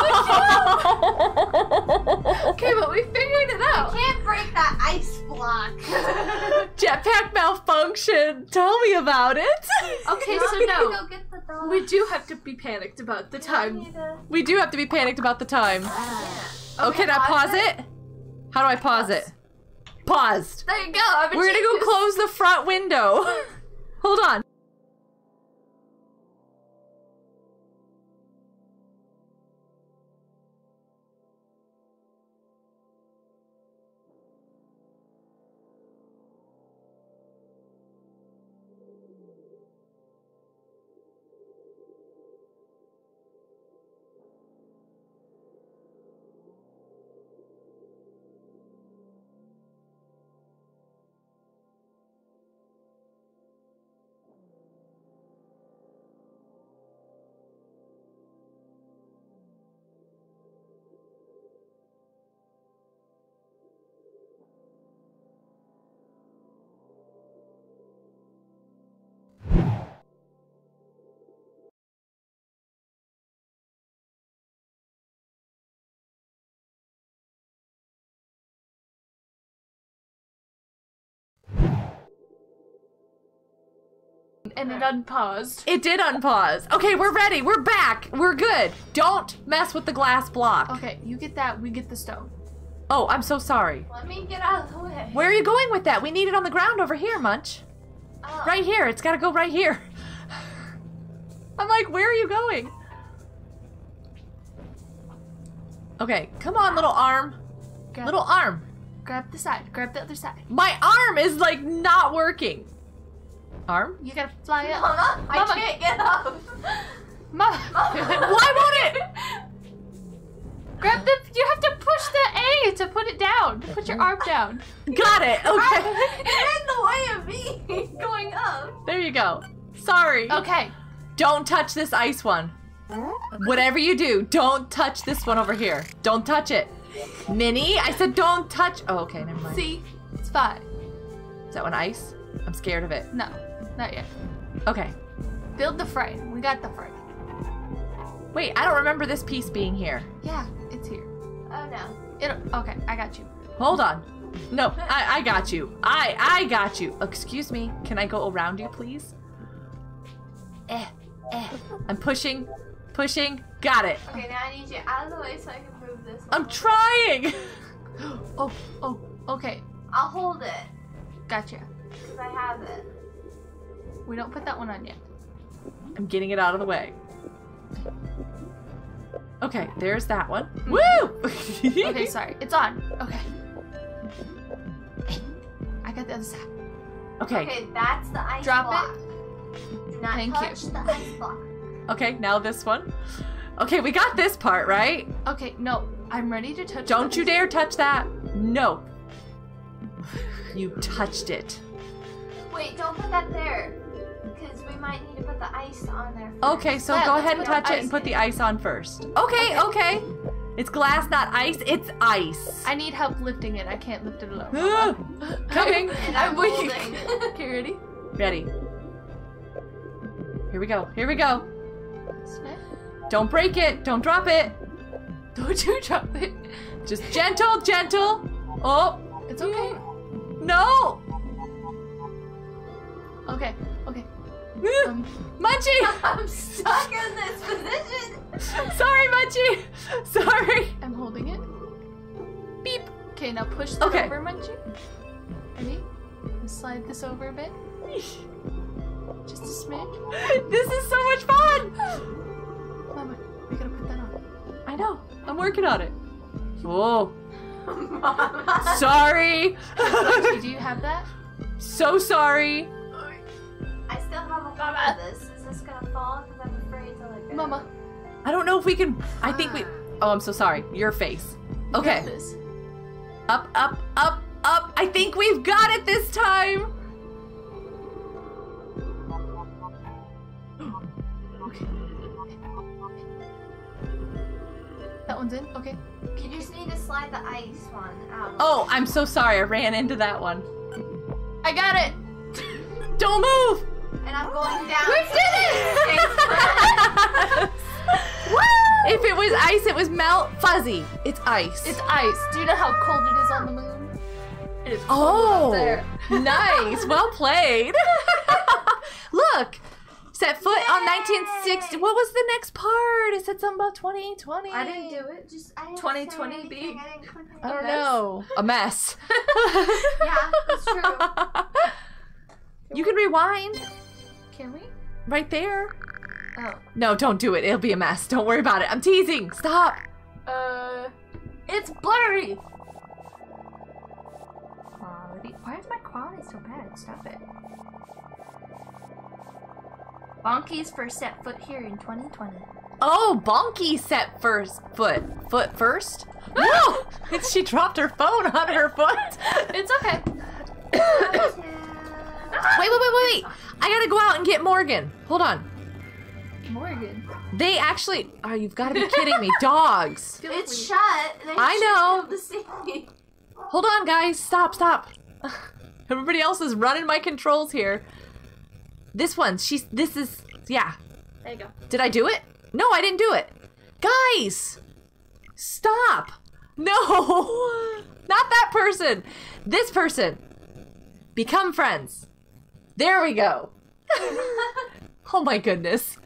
S2: Okay, but we figured it
S3: no!
S2: out.
S3: Can't break that ice block.
S1: Jetpack malfunction. Tell me about it.
S2: Okay,
S3: You
S2: so
S3: want me to
S2: no,
S3: Go get the dog?
S2: we do have to be panicked about the time.
S1: We do have to be panicked about the time. Oh,
S2: Okay,
S1: can I
S2: pause
S1: it? How do I pause it? Paused.
S2: There you go.
S1: We're gonna go close the front window. Hold on.
S2: And it unpaused.
S1: It did unpause. Okay, we're ready. We're back. We're good. Don't mess with the glass block.
S2: Okay, you get that. We get the stone.
S1: Oh, I'm so sorry.
S3: Let me get out of the way.
S1: Where are you going with that? We need it on the ground over here, Munch.
S3: Oh.
S1: Right here. It's got to go right here. I'm like, where are you going? Okay, come on, little arm.
S2: Grab,
S1: Little arm.
S2: grab the side. Grab the other side.
S1: My arm is like not working. Arm?
S2: You gotta fly up.
S3: Mama, I
S2: Mama.
S3: can't get up.
S2: Mama.
S1: Why won't it?
S2: Grab the. You have to push the A to put it down. Put your arm down.
S1: Got it. Okay.
S3: You're in the way of me going up.
S1: There you go. Sorry.
S2: Okay.
S1: Don't touch this ice one. Whatever you do, don't touch this one over here. Don't touch it. Minnie, I said don't touch. Oh, okay, never mind.
S2: See, it's fine.
S1: Is that one ice? I'm scared of it.
S2: No, not yet.
S1: Okay.
S2: Build the frame. We got the frame.
S1: Wait, I don't remember this piece being here.
S2: Yeah, it's here.
S3: Oh no.
S2: It. Okay, I got you.
S1: Hold on. No, I, I got you. I I got you. Excuse me. Can I go around you, please? Eh, eh. I'm pushing, pushing. Got it.
S3: Okay, now I need you out of the way so I can move this.
S1: I'm trying.
S2: Oh, oh, okay.
S3: I'll hold it
S2: Gotcha.
S3: because I have it.
S2: We don't put that one on yet.
S1: I'm getting it out of the way. Okay, there's that one. Hmm. Woo!
S2: Okay, sorry. It's on. Okay. I got the other side.
S1: okay.
S3: Okay, that's the ice
S2: Drop it.
S3: block. Do not
S2: Thank you.
S3: the ice block.
S1: Okay, now this one. Okay, we got this part, right?
S2: Okay, no. I'm ready to touch.
S1: Don't you dare touch that. No. You touched it.
S3: Wait, don't put that there. Because we might need to put the ice on there. First.
S1: Okay, so
S2: Yeah,
S1: go ahead and touch it and put the ice on first. Okay, okay. It's glass, not ice. It's ice.
S2: I need help lifting it. I can't lift it alone.
S1: Coming.
S3: And I'm,
S2: I'm weak. Okay, ready?
S1: Ready. Here we go. Here we go.
S2: Snap.
S1: Don't break it. Don't drop it.
S2: Don't you drop it.
S1: Just gentle, gentle. Oh,
S2: It's okay.
S1: no.
S2: Okay, okay. Um,
S1: Munchie.
S3: I'm stuck in this position.
S1: Sorry, Munchie. Sorry.
S2: I'm holding it. Beep. Okay, now push that
S1: Okay.
S2: over, Munchie. Ready? Slide this over a bit. Just a smidge.
S1: This is so much fun.
S2: Mama, we gotta put that on.
S1: I know. I'm working on it. Oh,
S3: Mama.
S1: sorry.
S2: Munchie, do you have that?
S1: so sorry.
S3: I still have a hold of this. Is this gonna fall? Because I'm afraid to go.
S2: Mama.
S1: I don't know if we can. I think we. Ah. Oh, I'm so sorry. Your face. Okay.
S2: This.
S1: Up, up, up, up. I think we've got it this time.
S2: That one's in. Okay.
S3: You just need to slide the ice one out.
S1: Oh, I'm so sorry. I ran into that one.
S2: I got it.
S1: Don't move.
S3: And I'm going down.
S2: We did it!
S1: if it was ice, it was melt. Fuzzy. It's ice.
S2: It's ice. Do you know how cold it is on the moon? It is cold
S1: oh,
S2: up there.
S1: nice. Well played. Look. Set foot on 1960. What was the next part? It said something about 2020.
S3: I didn't do it. Just I didn't
S2: 2020
S3: say anything.
S2: being-
S3: I
S1: I don't know. A mess.
S3: Yeah, that's true.
S1: You can rewind
S2: Can we?
S1: right there.
S2: Oh.
S1: No, don't do it. It'll be a mess. Don't worry about it. I'm teasing. Stop.
S2: Uh. It's blurry. Quality. Why is my quality so bad? Stop it. Bonkies first set foot here in 2020.
S1: Oh, Bonkie set first foot. Foot first? No! she dropped her phone on her foot.
S2: It's okay.
S1: Wait, wait, wait, wait, wait. I gotta go out and get Morgan. Hold on.
S2: Morgan.
S1: They actually. Oh, you've got to be kidding me. Dogs.
S2: Feel like
S3: It's
S2: we-
S3: shut. They
S1: I know.
S3: be able to see me.
S1: Hold on, guys. Stop, stop. Everybody else is running my controls here. This one, she's. This is. Yeah.
S2: There you go.
S1: Did I do it? No, I didn't do it. Guys! Stop! No! Not that person! This person! Become friends. There we go. oh my goodness.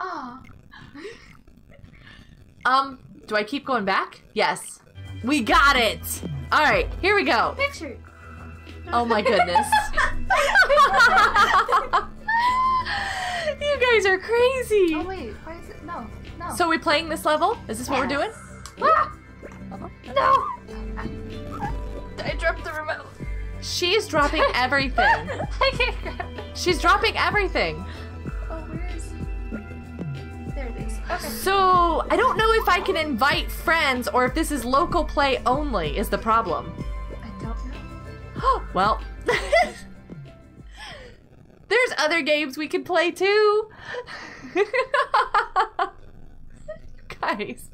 S2: Oh.
S1: Um, do I keep going back? Yes. We got it! Alright, here we go.
S2: Picture.
S1: Oh my goodness. you guys are crazy.
S2: Oh wait, why is it? No, no.
S1: So we playing this level? Is this what we're doing?
S2: Ah! no. I dropped the remote.
S1: She's dropping everything.
S2: I can't grab it.
S1: She's dropping everything.
S2: Oh, where is it? There it is. Okay.
S1: So, I don't know if I can invite friends or if this is local play only is the problem.
S2: I don't know.
S1: well, there's other games we can play too. Guys.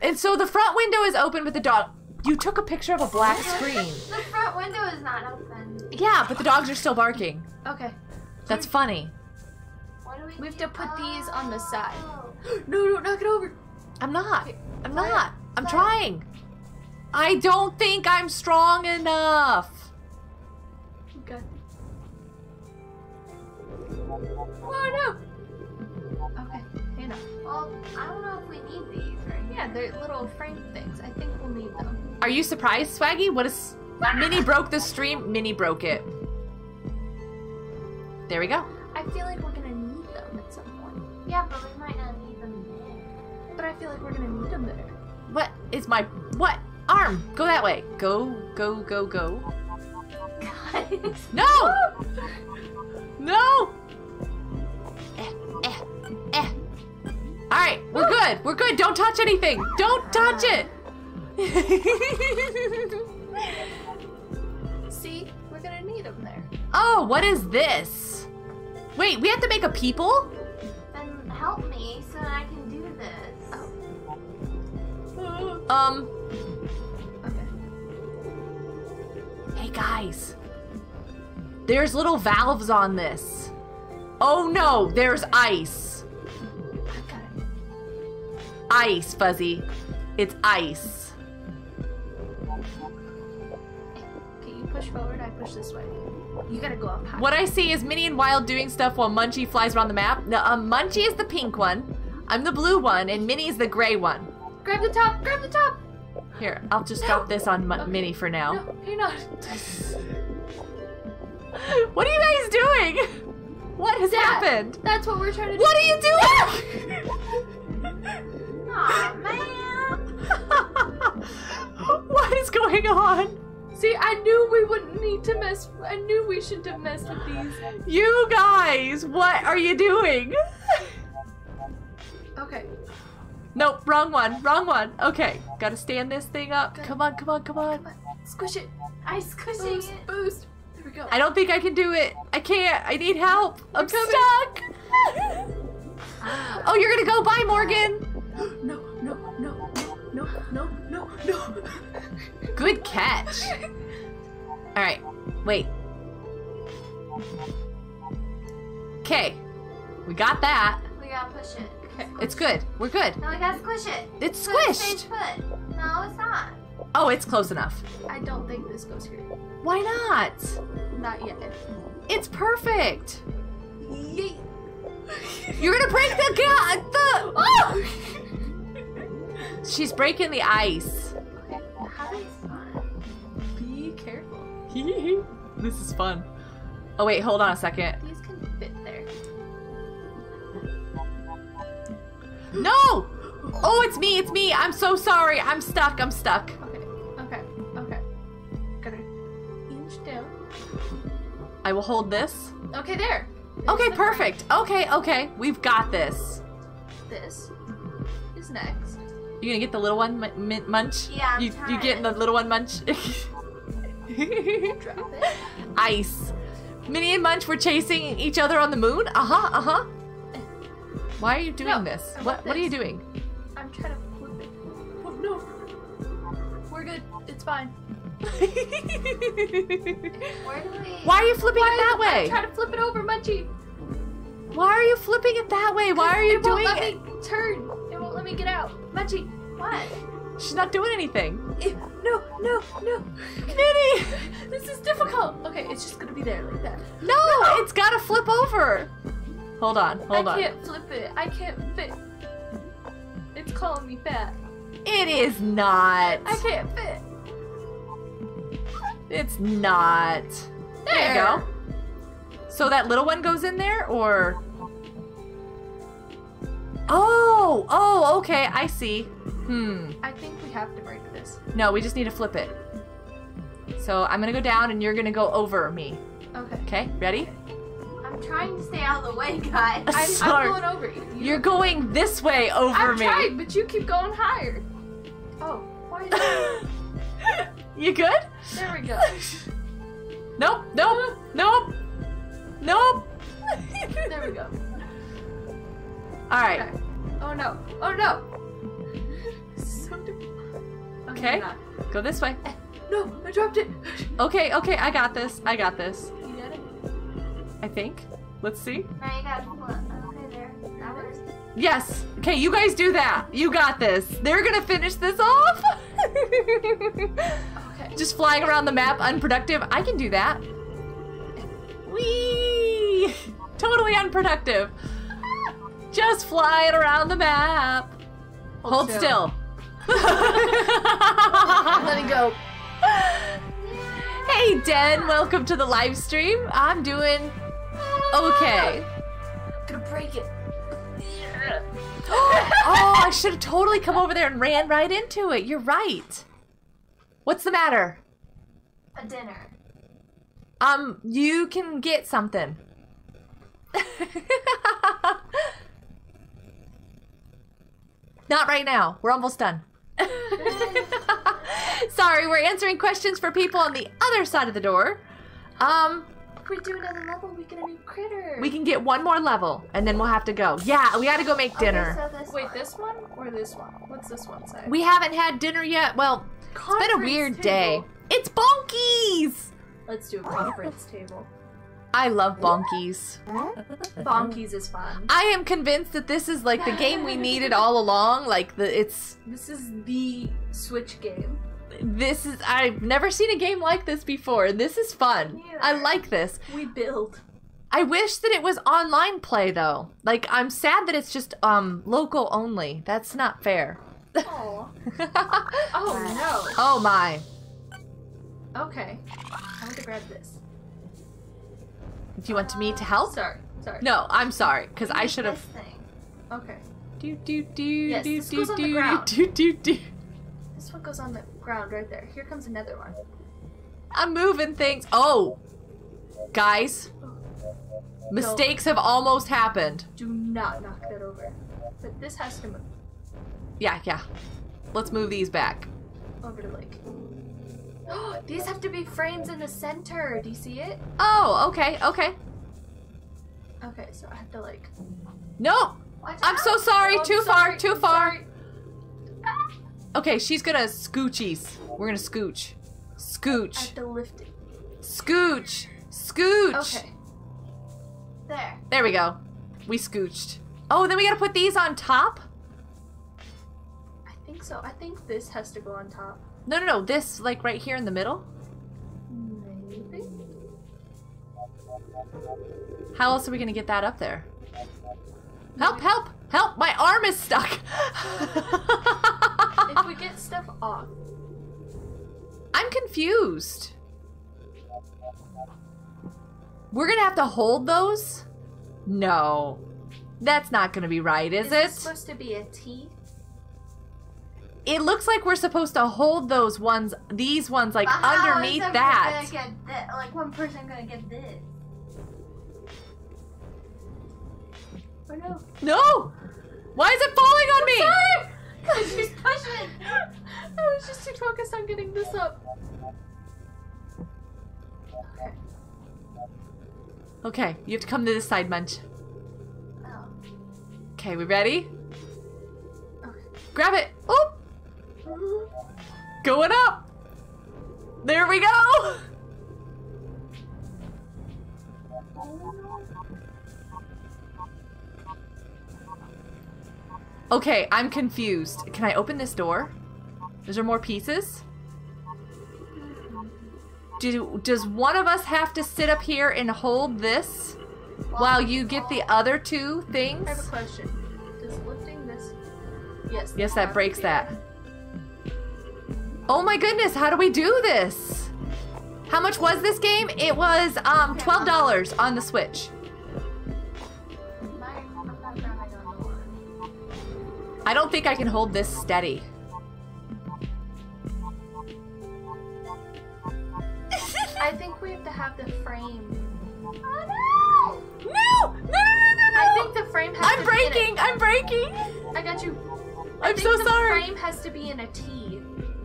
S1: And so the front window is open with the dog. You took a picture of a black screen.
S3: The front window is not open.
S1: Yeah, but the dogs are still barking.
S2: Okay.
S1: That's funny.
S3: What do we?
S2: We have to put these on the side. no, don't knock it over.
S1: I'm not. I'm
S2: Fire.
S1: not. I'm
S2: Fire.
S1: trying. I don't think I'm strong enough.
S2: Okay. Oh no. Okay. You know.
S3: Well, I don't know if we need these right
S2: Yeah, they're little frame things. I think we'll need them.
S1: Are you surprised, Swaggy? What is. Minnie broke the stream. Minnie broke it. There we go.
S2: I feel like we're gonna need them at some point.
S3: Yeah, but we might not need them there.
S2: But I feel like we're gonna need them there.
S1: What is my. What? Arm! Go that way. Go, go, go, go. No! No! Eh, eh, eh. Alright, we're good. We're good. Don't touch anything. Don't touch it.
S2: See, we're gonna need them there.
S1: oh, what is this? Wait, we have to make a people?
S3: Then help me so that I can do this.
S1: Um,
S2: Okay.
S1: hey guys. There's little valves on this. Oh no, there's ice.
S2: I got it.
S1: Ice, Fuzzy. It's ice.
S2: Push this way. You gotta go up high.
S1: What I see is Minnie and Wild doing stuff while Munchie flies around the map. No, um, Munchie is the pink one. I'm the blue one, and Minnie's the gray one.
S2: Grab the top! Grab the top!
S1: Here, I'll just drop this on Mu-
S2: Okay.
S1: Minnie for now.
S2: No, you're not.
S1: What are you guys doing? What has happened?
S2: That's what we're trying to do.
S1: What are you doing?
S3: Aw, man.
S1: what is going on?
S2: See, I knew we wouldn't need to mess. I knew we shouldn't have messed with these.
S1: You guys, what are you doing?
S2: Okay.
S1: Nope, wrong one, wrong one. Okay, gotta stand this thing up. Come on, come on, come on.
S2: Come on. Squish it.
S3: I squish
S2: Boost.
S3: it.
S2: Boost. There we go.
S1: I don't think I can do it. I can't. I need help. I'm
S2: coming.
S1: stuck. oh, you're gonna go. Bye, Morgan.
S2: No, no, no, no, no, no, no, no.
S1: Good catch. All right, wait. Okay, we got that.
S3: We gotta push it.
S2: Okay.
S1: It's good. We're good.
S3: No, we gotta squish it.
S1: It's
S3: Put
S1: squished.
S3: foot. No, it's not.
S1: Oh, it's close enough.
S2: I don't think this goes here.
S1: Why not?
S2: Not yet.
S1: It's perfect.
S2: Yeet.
S1: You're gonna break the ga- the. Oh! She's breaking the ice.
S2: Okay.
S1: this is fun. Oh wait, hold on a second.
S2: These can fit there.
S1: No! Oh, it's me, it's me. I'm so sorry. I'm stuck. I'm stuck.
S2: Okay. Okay. Okay. Gotta inch down.
S1: I will hold this.
S2: Okay, there. There's
S1: Okay,
S2: the
S1: perfect. Okay, okay. We've got this.
S2: This is next.
S1: You gonna get the little one, Munch?
S3: Yeah, I'm
S1: You, you getting the little one, Munch?
S2: Drop it.
S1: Ice. Minnie and Munch were chasing each other on the moon? Uh-huh, uh-huh. Why are you doing
S2: No,
S1: this? What
S2: want
S1: what are you doing?
S2: I'm trying to flip it. Oh no. We're good. It's fine.
S3: Where do we?
S1: Why are you flipping it that
S2: I'm
S1: way?
S2: trying to flip it over, Munchie.
S1: Why are you flipping it that way? Why are you
S2: it won't
S1: doing
S2: let
S1: it?
S2: me turn. It won't let me get out. Munchie.
S3: What?
S1: She's not doing anything.
S2: No, no, no.
S1: Minnie!
S2: This is difficult. Okay, it's just gonna be there like that.
S1: No, it's gotta flip over. Hold on, hold
S2: I
S1: on.
S2: I can't flip it. I can't fit. It's calling me fat.
S1: It is not.
S2: I can't fit.
S1: It's not. There you go. So that little one goes in there, or? Oh, oh, okay, I see. Hmm.
S2: I think we have to break this.
S1: No, we just need to flip it. So I'm gonna go down, and you're gonna go over me.
S2: Okay.
S1: Okay, ready?
S3: I'm trying to stay out of the way, guys.
S2: I'm,
S1: Sorry.
S2: I'm going over you. you
S1: You're going this way over
S2: I'm
S1: me.
S2: trying, but you keep going higher. Oh, why is that?
S1: you good?
S2: There we go.
S1: Nope, nope, nope, nope.
S2: There we go.
S1: All right.
S2: Okay. Oh no. Oh no.
S1: Okay. Go this way.
S2: No, I dropped it.
S1: Okay, okay, I got this. I got this.
S2: You got it?
S1: I think. Let's see.
S3: Now you gotta pull it. Okay, there. That works.
S1: Yes. Okay, you guys do that. You got this. They're gonna finish this off.
S2: Okay.
S1: Just flying around the map, unproductive. I can do that. Whee! Totally unproductive. Just flying around the map. Hold, still.
S2: Let it go.
S1: Hey, Den, welcome to the live stream. I'm doing okay.
S2: I'm gonna break it.
S1: oh, I should have totally come over there and ran right into it. You're right. What's the matter?
S3: A dinner.
S1: Um, you can get something. Not right now. We're almost done. Sorry, we're answering questions for people on the other side of the door. Um,
S2: If we do another level, we get a new critter.
S1: we can get one more level and then we'll have to go. Yeah, we gotta go make dinner.
S3: Okay, so this
S2: Wait,
S3: one.
S2: this one or this one? What's this one say?
S1: We haven't had dinner yet. Well, it's been a weird
S2: table.
S1: day. It's bonkies!
S2: Let's do a conference table.
S1: I love bonkies.
S2: Bonkies is fun.
S1: I am convinced that this is like the game we needed all along. Like the it's
S2: This is the Switch game.
S1: this is I've never seen a game like this before. This is fun.
S3: Neither.
S1: I like this.
S2: We build.
S1: I wish that it was online play though. Like I'm sad that it's just um local only. That's not fair.
S2: Oh. Oh no.
S1: oh my.
S2: Okay. I want to grab this.
S1: Do you want to me to help?
S2: Sorry. Sorry.
S1: No, I'm sorry cuz I should have.
S2: Okay.
S1: do do do
S2: Yes,
S1: do
S2: this
S1: do
S2: goes on the
S1: do
S2: ground.
S1: do do do.
S2: This one goes on the ground right there. Here comes another one.
S1: I'm moving things. Oh. Guys, oh. mistakes have almost happened.
S2: Do not knock that over. But this has to move
S1: Yeah, yeah. Let's move these back.
S2: over to like. Oh, these have to be frames in the center. Do you see it?
S1: Oh, okay, okay.
S2: Okay, so I have to like.
S1: No,
S3: Watch
S1: I'm
S3: out.
S1: so sorry.
S2: Oh,
S1: too
S2: I'm
S1: far, too
S2: I'm
S1: far.
S2: sorry. Ah!
S1: Okay, she's gonna scoochies. We're gonna scooch.
S2: I
S1: Scooch.
S2: have to lift it.
S1: Scooch. Scooch.
S2: Okay.
S3: There.
S1: There we go. We scooched. Oh, then we gotta put these on top?
S2: I think so. I think this has to go on top.
S1: No, no, no. This, like, right here in the middle?
S2: Maybe.
S1: How else are we gonna get that up there? Help, help, help! My arm is stuck!
S2: if we get stuff off.
S1: I'm confused. We're gonna have to hold those? No. That's not gonna be right, is,
S2: Is
S1: it?
S2: this supposed to be a T?
S1: It looks like we're supposed to hold those ones, these ones, like
S3: But
S1: underneath that.
S3: Thi- like one person gonna get this.
S2: Oh no.
S1: No! Why is it falling on me?
S3: Cause she's pushing.
S2: I was just too focused on getting this up. Okay.
S1: You have to come to this side, Munch.
S3: Oh.
S1: Okay, we ready?
S2: Okay.
S1: Grab it. Oh! Going up. There we go. Okay, I'm confused. Can I open this door? Is there more pieces? Do, does one of us have to sit up here and hold this while you get the other two things?
S2: I have a question. Does lifting this? Yes.
S1: Yes, that breaks that. Oh my goodness, how do we do this? How much was this game? It was um $12 on the Switch.
S3: I'm not grabbing on the one.
S1: I don't think I can hold this steady.
S2: I think we have to have the frame.
S3: Oh
S1: No! No! No, no, no, no! I think
S2: the frame has to be in a. I'm
S1: breaking. I'm breaking.
S2: I got you. I
S1: I'm
S2: think
S1: so
S2: the
S1: sorry.
S2: frame has to be in a T.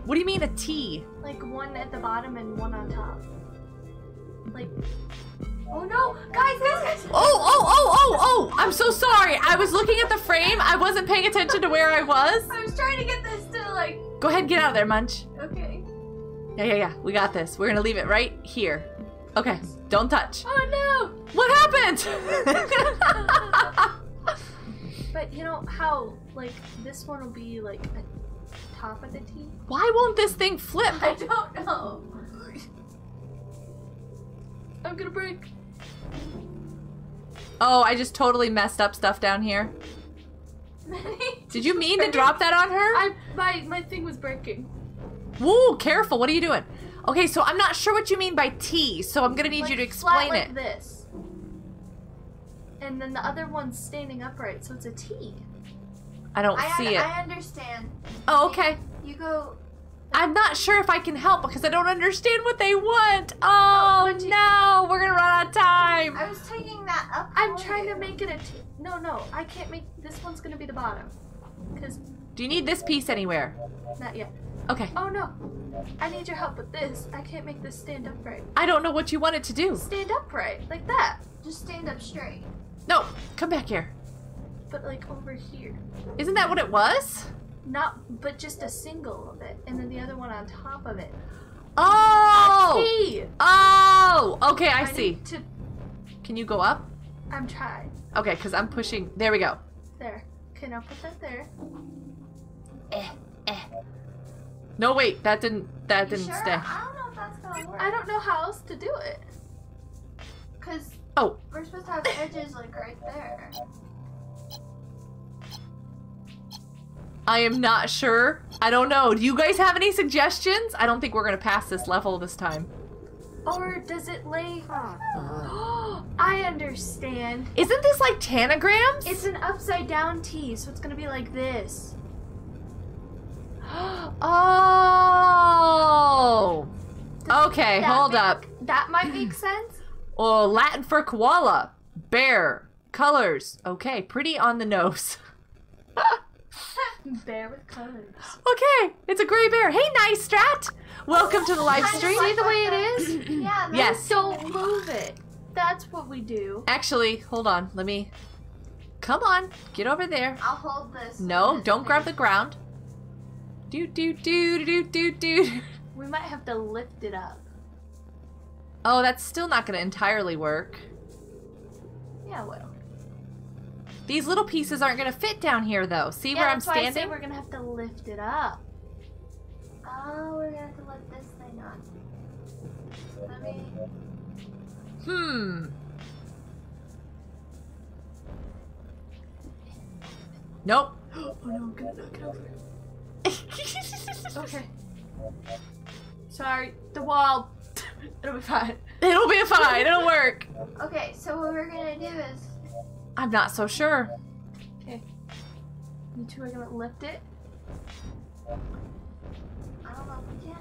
S1: What do you mean a T?
S2: Like one at the bottom and one on top. Like,
S3: Oh no, guys, guys.
S1: Oh, oh, oh, oh, oh! I'm so sorry. I was looking at the frame. I wasn't paying attention to where I was.
S3: I was trying to get this to like.
S1: Go ahead and get out of there, Munch.
S3: Okay.
S1: Yeah, yeah, yeah. We got this. We're gonna leave it right here. Okay. Don't touch.
S2: oh no!
S1: What happened?
S2: But you know how, like, this one will be like a top of the T?
S1: Why won't this thing flip?
S3: I don't know.
S2: I'm gonna break.
S1: Oh, I just totally messed up stuff down here. Did you mean to drop that on her?
S2: I my my thing was breaking.
S1: Whoa, careful. What are you doing? Okay, so I'm not sure what you mean by T, so I'm gonna need you to
S2: Like, flat
S1: explain
S2: like
S1: it.
S2: this. And then the other one's standing upright, so it's a T.
S1: I don't
S3: I,
S1: see it.
S3: I understand.
S1: Oh, okay.
S3: You go.
S1: I'm not sure if I can help because I don't understand what they want. Oh,
S3: oh you-
S1: no, we're gonna run out of time.
S3: I was taking that up.
S2: I'm trying
S3: you.
S2: to make it a T. No, no, I can't make. This one's gonna be the bottom. Cause
S1: Do you need this piece anywhere?
S2: not yet.
S1: Okay.
S2: Oh no, I need your help with this. I can't make this stand upright.
S1: I don't know what you want it to do.
S2: Stand upright like that,
S3: Just stand up straight.
S1: No, come back here.
S2: but like over here.
S1: Isn't that what it was?
S2: Not, but just a single of it, and then the other one on top of it.
S1: Oh! Oh! Okay, I
S2: need
S1: see.
S2: To,
S1: Can you go up?
S2: I'm trying.
S1: Okay, because I'm pushing. There we go.
S2: There. Can I put that there? Eh.
S1: No, wait, that didn't. That
S3: You
S1: didn't
S3: sure?
S1: stay.
S3: I don't know if that's gonna work.
S2: I don't know how else to do it.
S3: Cause
S1: Oh,
S3: we're supposed to have edges like right there.
S1: I am not sure. I don't know. Do you guys have any suggestions? I don't think we're gonna pass this level this time.
S2: Or does it lay? I understand.
S1: Isn't this like tanagrams?
S2: It's an upside down T, so it's gonna be like this.
S1: oh. Okay, hold
S2: make-
S1: up.
S2: That might make sense.
S1: Oh, Latin for koala. Bear. Colors. Okay, pretty on the nose.
S2: Bear with colors.
S1: Okay, it's a gray bear. Hey, nice strat. Welcome to the live
S3: Kinda
S1: stream.
S2: See the way it is?
S3: Yeah. that's-
S1: Yes.
S2: Don't move it. That's what we do.
S1: Actually, hold on. Let me. Come on, get over there.
S3: I'll hold this.
S1: No,
S3: this
S1: don't grab the ground. Do do do do do do.
S2: We might have to lift it up.
S1: Oh, that's still not going to entirely work.
S2: Yeah, well.
S1: These little pieces aren't going to fit down here, though. See
S2: Yeah,
S1: where I'm
S2: that's why I
S1: standing?
S2: we're gonna have to lift it up.
S3: Oh, we're gonna have to let this thing on. Let me.
S1: Hmm. Nope.
S2: Oh no, I'm gonna knock it over. Okay. Sorry, the wall. It'll be fine.
S1: It'll be fine. It'll work.
S3: Okay, so what we're gonna do is.
S1: I'm not so sure. Okay.
S2: You two are gonna lift it.
S3: I don't know if we can.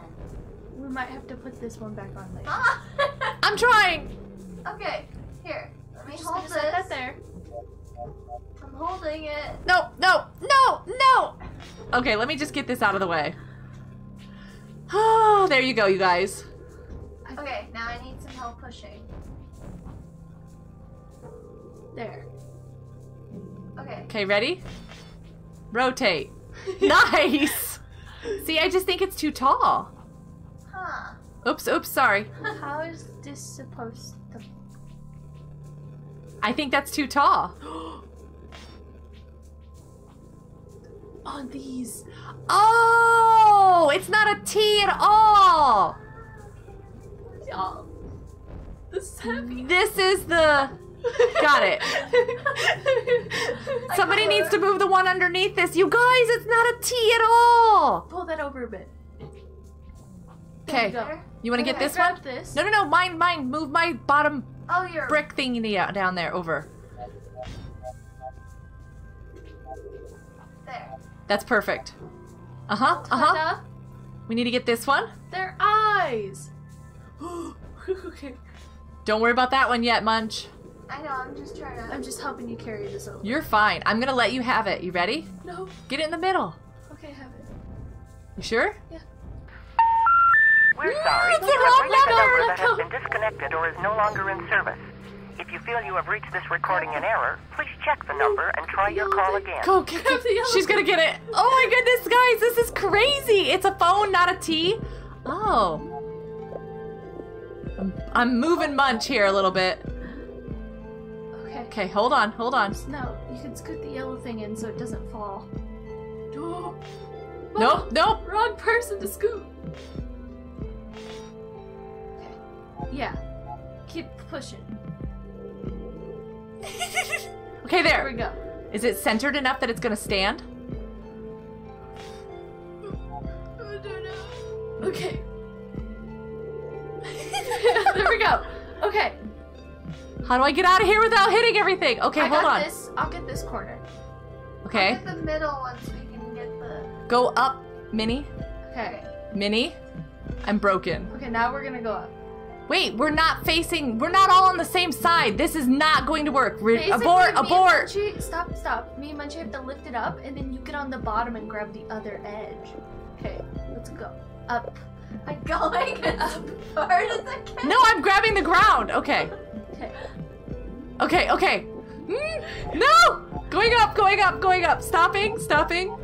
S2: We might have to put this one back on later.
S3: Ah!
S1: I'm trying.
S3: okay, here. Let me
S2: Just
S3: hold
S2: gonna
S3: this.
S2: set that there.
S3: I'm holding it.
S1: No, no, no, no. Okay, let me just get this out of the way. Oh, there you go, you guys.
S3: Okay, now I need some help pushing.
S2: There.
S3: Okay.
S1: Okay, ready? Rotate. nice. See, I just think it's too tall.
S3: Huh.
S1: Oops, oops, sorry.
S2: How is this supposed to?
S1: I think that's too tall.
S2: On these.
S1: Oh, it's not a T at all.
S2: Y'all. This is heavy.
S1: This is the. Got it. Somebody needs to move the one underneath this. You guys, it's not a T at all.
S2: Pull that over a bit.
S1: Okay,
S2: you
S1: you want to get this one?
S2: This.
S1: No, no, no, mine, mine. Move my bottom
S3: Oh, you're.
S1: brick thingy down there over.
S3: There.
S1: That's perfect. Uh huh. Uh huh. We need to get this one.
S2: Their eyes. okay.
S1: Don't worry about that one yet, Munch.
S3: I know, I'm just trying to.
S2: I'm just helping you carry this over.
S1: You're fine. I'm gonna let you have it. You ready?
S2: No.
S1: Get it in the middle.
S2: Okay, have it.
S1: You sure? Yeah.
S4: We're sorry.
S1: it's
S4: You
S1: the
S4: have
S1: wrong
S4: reached a
S1: number.
S4: number that has been disconnected or is no longer in service. If you feel you have reached this recording in error, please check the number and try your call again.
S1: Go, get it. She's gonna get it. Oh my goodness, guys, this is crazy. It's a phone, not a T. Oh. I'm, I'm moving Munch here a little bit.
S2: Okay.
S1: Hold on, hold on.
S2: No, you can scoot the yellow thing in so it doesn't fall. Oh.
S1: no, nope.
S2: Wrong person to scoot. Okay. Yeah. Keep pushing.
S1: Okay,
S2: There we go.
S1: Is it centered enough that it's gonna stand?
S2: Okay. there we go. Okay.
S1: How do I get out of here without hitting everything? Okay,
S2: I
S1: hold
S2: got
S1: on.
S2: this. I'll get this corner.
S1: Okay,
S3: Get the middle one so we can get the.
S1: go up, Minnie.
S2: Okay.
S1: Minnie, I'm broken.
S2: Okay, now we're gonna go up.
S1: Wait, we're not facing. We're not all on the same side. This is not going to work. Re-
S2: Basically,
S1: abort! Abort!
S2: Munchie- stop, stop. Me and Munchie have to lift it up, and then you get on the bottom and grab the other edge. Okay, let's go. Up.
S3: I'm going as hard as I can.
S1: No, I'm grabbing the ground. Okay.
S2: Okay.
S1: Okay, okay. Mm, no! Going up, going up, going up. Stopping, stopping.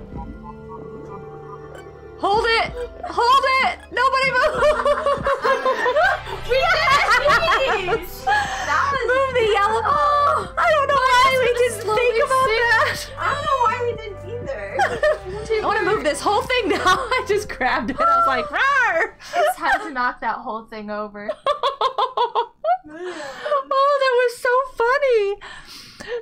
S1: Hold it! Hold it! Nobody move! we did it!
S3: That was.
S1: Move the yellow. Oh, I don't know why we didn't think about that.
S3: I don't know why we didn't either.
S1: I want to move this whole thing now. I just grabbed it. I was like, Rawr!
S2: It's time to knock that whole thing over.
S1: oh, that was so funny.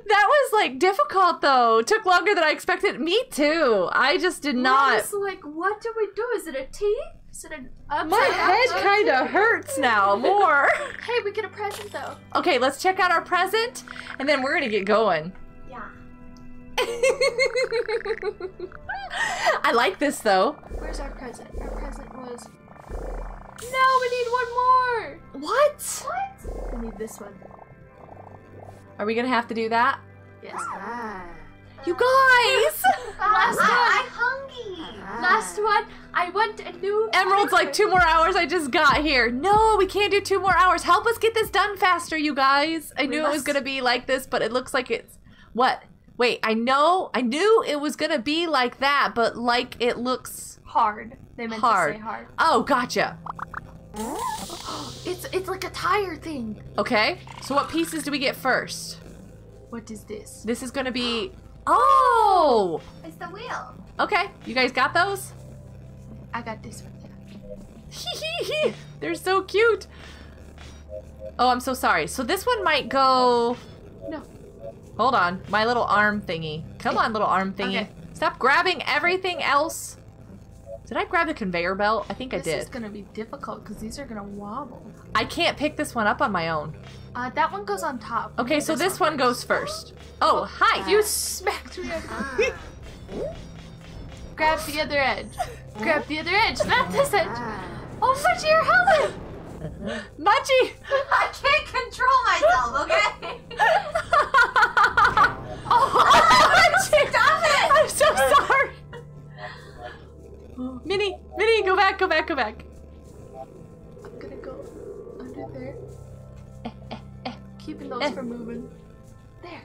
S1: That was like difficult though. Took longer than I expected. Me too. I just did not.
S2: was like, what do we do? Is it a T? Is it an upside
S1: My head kind of hurts now more.
S2: Hey, we get a present though.
S1: okay, let's check out our present and then we're gonna get going.
S3: Yeah.
S1: I like this though.
S2: Where's our present? Our present was. No, we need one more.
S1: What?
S2: What? We need this one.
S1: Are we gonna have to do that?
S2: Yes.
S1: You guys!
S2: Last one.
S3: I, I'm hungry. Uh-huh.
S2: Last one. I want a new.
S1: Emerald's like two more hours. I just got here. No, we can't do two more hours. Help us get this done faster, you guys. I knew it was gonna be like this, but it looks like it's what? Wait, I know, I knew it was gonna be like that, but like it looks.
S2: hard. They meant
S1: Hard.
S2: to say hard.
S1: Oh, gotcha.
S2: It's it's like a tire thing.
S1: Okay, so what pieces do we get first?
S2: What is this?
S1: This is gonna be. Oh!
S3: It's the wheel.
S1: Okay, you guys got those?
S2: I got this one.
S1: They're so cute. Oh, I'm so sorry. So this one might go.
S2: No.
S1: Hold on, my little arm thingy. Come on, little arm thingy.
S2: Okay.
S1: Stop grabbing everything else. Did I grab the conveyor belt? I think I did.
S2: This is gonna be difficult because these are gonna wobble.
S1: I can't pick this one up on my own.
S2: Uh, that one goes on top.
S1: Okay, so this one goes first. Oh, hi.
S2: You smacked me. Grab the other edge. Grab the other edge, not this edge. Oh, Fudgy, your helmet!
S1: Munchie!
S3: I can't control myself, okay?
S1: oh, Stop it! I'm so sorry. Minnie, Minnie, go back, go back, go back.
S2: I'm gonna go under there.
S1: Eh,
S2: Keeping those
S1: eh.
S2: from moving. There.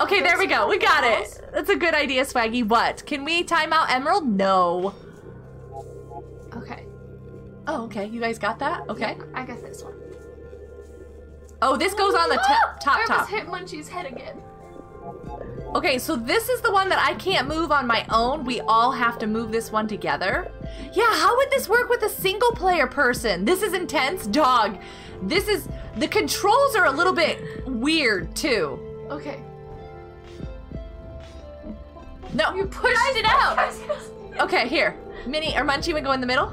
S1: Okay, there we go. We got it. That's a good idea, Swaggy. What? Can we time out Emerald? No. Oh, okay. You guys got that? Okay.
S2: I got this one.
S1: Oh, this goes on the top, top,
S2: I
S1: top.
S2: almost hit Munchie's head again.
S1: Okay, so this is the one that I can't move on my own. We all have to move this one together. Yeah, how would this work with a single player person? This is intense. Dog. This is. The controls are a little bit weird, too.
S2: Okay.
S1: No.
S2: You pushed it out.
S1: Okay, here. Minnie or Munchie would go in the middle?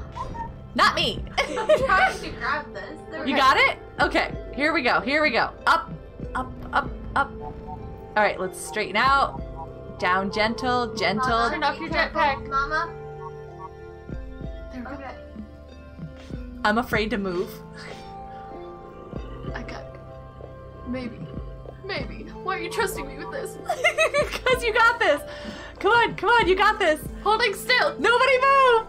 S1: Not me.
S3: I'm trying to grab this. There we
S1: You
S3: go.
S1: got it? Okay, here we go. Here we go. Up, up, up, up. All right, let's straighten out. Down gentle, gentle.
S3: Mama,
S2: Turn off your jetpack.
S3: Mama.
S2: There we go.
S3: Okay.
S1: I'm afraid to move.
S2: I got. Maybe. Maybe. Why are you trusting me with this?
S1: Because you got this. Come on, come on, you got this.
S2: Holding still.
S1: Nobody move.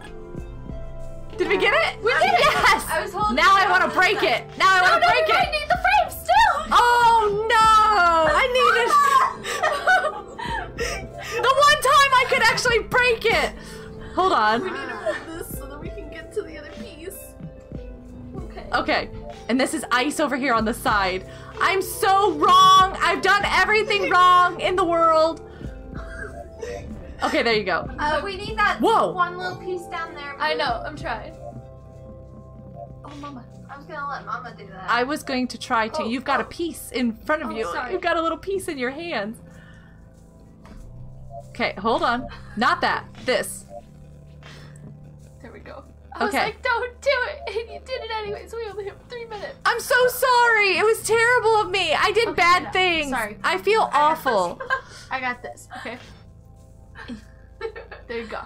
S1: Did we get it? We
S3: did it.
S1: Yes.
S3: I was holding
S1: now I want to break it. Now I want to break it.
S2: I need the frame still.
S1: Oh no! I need it. the one time I could actually break it. Hold on.
S2: We need to move this so that we can get to the other piece. Okay.
S1: Okay, and this is ice over here on the side. I'm so wrong. I've done everything wrong in the world. Okay, there you go.
S3: Uh, we need that
S1: Whoa.
S3: one little piece down there.
S2: I know. I'm trying. Oh, mama.
S3: I was gonna let Mama do that.
S1: I was going to try to.
S2: Oh,
S1: You've got a
S2: oh.
S1: piece in front of
S2: Oh,
S1: you.
S2: sorry.
S1: You've got a little piece in your hands. Okay, hold on. Not that. This.
S2: There we go. I was
S1: Okay.
S2: like, don't do it, and you did it anyway. So we only have three minutes.
S1: I'm so sorry. It was terrible of me. I did
S2: Okay,
S1: bad
S2: no,
S1: things.
S2: sorry.
S1: I feel awful.
S2: I got this. Okay. There you go.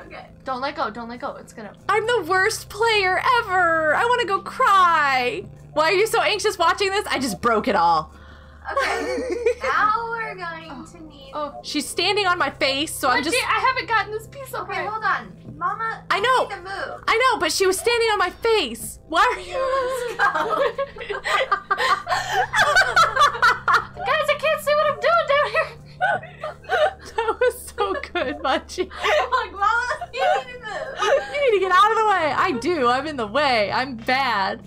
S3: okay.
S2: Don't let go. Don't let go. It's gonna.
S1: I'm the worst player ever. I want to go cry. Why are you so anxious watching this? I just broke it all.
S3: Okay. now we're going to oh. need.
S2: Oh,
S1: She's standing on my face, so I'm
S2: Reggie,
S1: just.
S2: I haven't gotten this piece over.
S3: Okay, hold on, Mama.
S1: I know.
S3: Need to move.
S1: I know, but she was standing on my face. Why are you?
S2: Guys, I can't see what I'm doing down here.
S1: that was so good, Munchie.
S3: I'm like, Mama, you need to
S1: you need to get out of the way. I do. I'm in the way. I'm bad.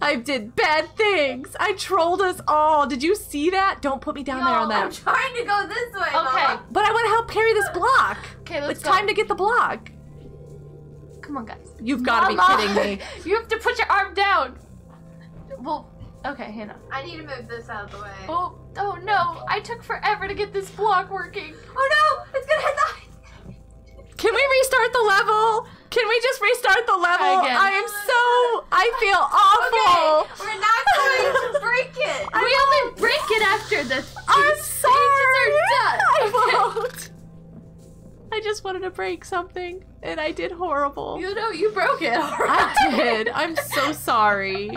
S1: I did bad things. I trolled us all. Did you see that? Don't put me down there on that.
S3: I'm trying to go this way.
S2: Okay.
S3: Mama.
S1: But I want to help carry this block.
S2: Okay, let's
S1: It's
S2: go.
S1: time to get the block.
S2: Come on, guys.
S1: You've got to be kidding me.
S2: you have to put your arm down. Well, okay, Hannah.
S3: I need to move this out of the way.
S2: Oh, oh no! I took forever to get this block working.
S3: Oh no! It's gonna hit the.
S1: Can we restart the level? Can we just restart the level?
S2: Again.
S1: I am so. I feel awful.
S3: Okay, we're not going to break it.
S2: we only break it after the
S1: I'm sorry.
S2: are done.
S1: I won't. I just wanted to break something, and I did horrible.
S2: You know, you broke it. Right.
S1: I did. I'm so sorry.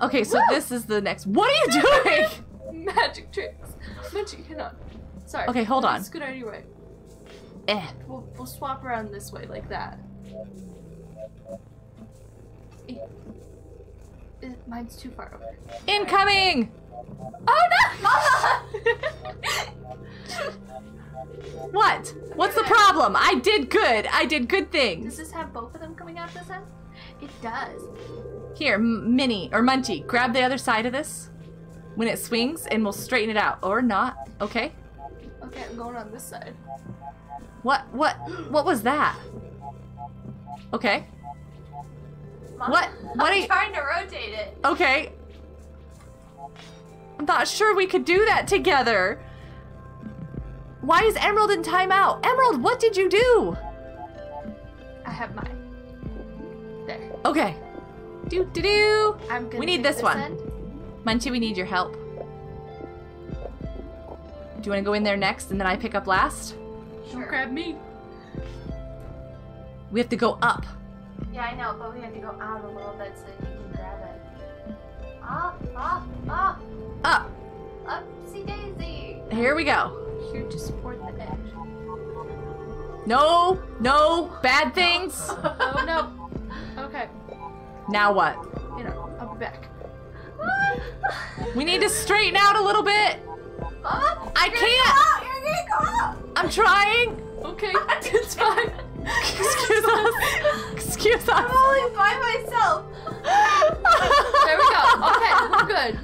S1: Okay, so this is the next. What are you doing?
S2: Magic tricks. Magic, hang on. Sorry.
S1: Okay, hold on.
S2: Scoot out of your way.
S1: eh.
S2: We'll, we'll swap around this way, like that. Eh. Eh, Mine's too far over.
S1: Incoming.
S2: Oh no!
S1: What? What's the problem? I did good. I did good things.
S2: Does this have both of them coming out this end? It does.
S1: Here, M- Minnie or Munchie, grab the other side of this when it swings, and we'll straighten it out. Or not. Okay.
S2: Okay, I'm going on this side.
S1: What? What? What was that? Okay.
S3: Mama,
S1: What? What are
S3: I'm
S1: you?
S3: trying to rotate it.
S1: Okay. I'm not sure we could do that together. Why is Emerald in timeout? Emerald, what did you do?
S2: I have mine. There.
S1: Okay. Do do do.
S2: I'm gonna
S1: We need
S2: take
S1: this one.
S2: end.
S1: Munchie, we need your help. Do you want to go in there next and then I pick up last? Sure.
S2: Don't grab me.
S1: We have to go up.
S3: Yeah, I know, but we have to go out a little bit so you can grab it. Up, up, up,
S1: Up.
S3: upsy daisy.
S1: Here we go.
S2: Here to support the edge.
S1: No, no, bad things.
S2: Oh no. Okay.
S1: Now what?
S2: You know, I'll be back.
S1: We need to straighten out a little bit.
S3: Mama,
S1: I
S3: you're
S1: can't.
S3: go up, You're go up.
S1: I'm trying.
S2: Okay, it's fine.
S1: Excuse us. Excuse us.
S3: I'm only by myself.
S2: There we go. Okay, we're good.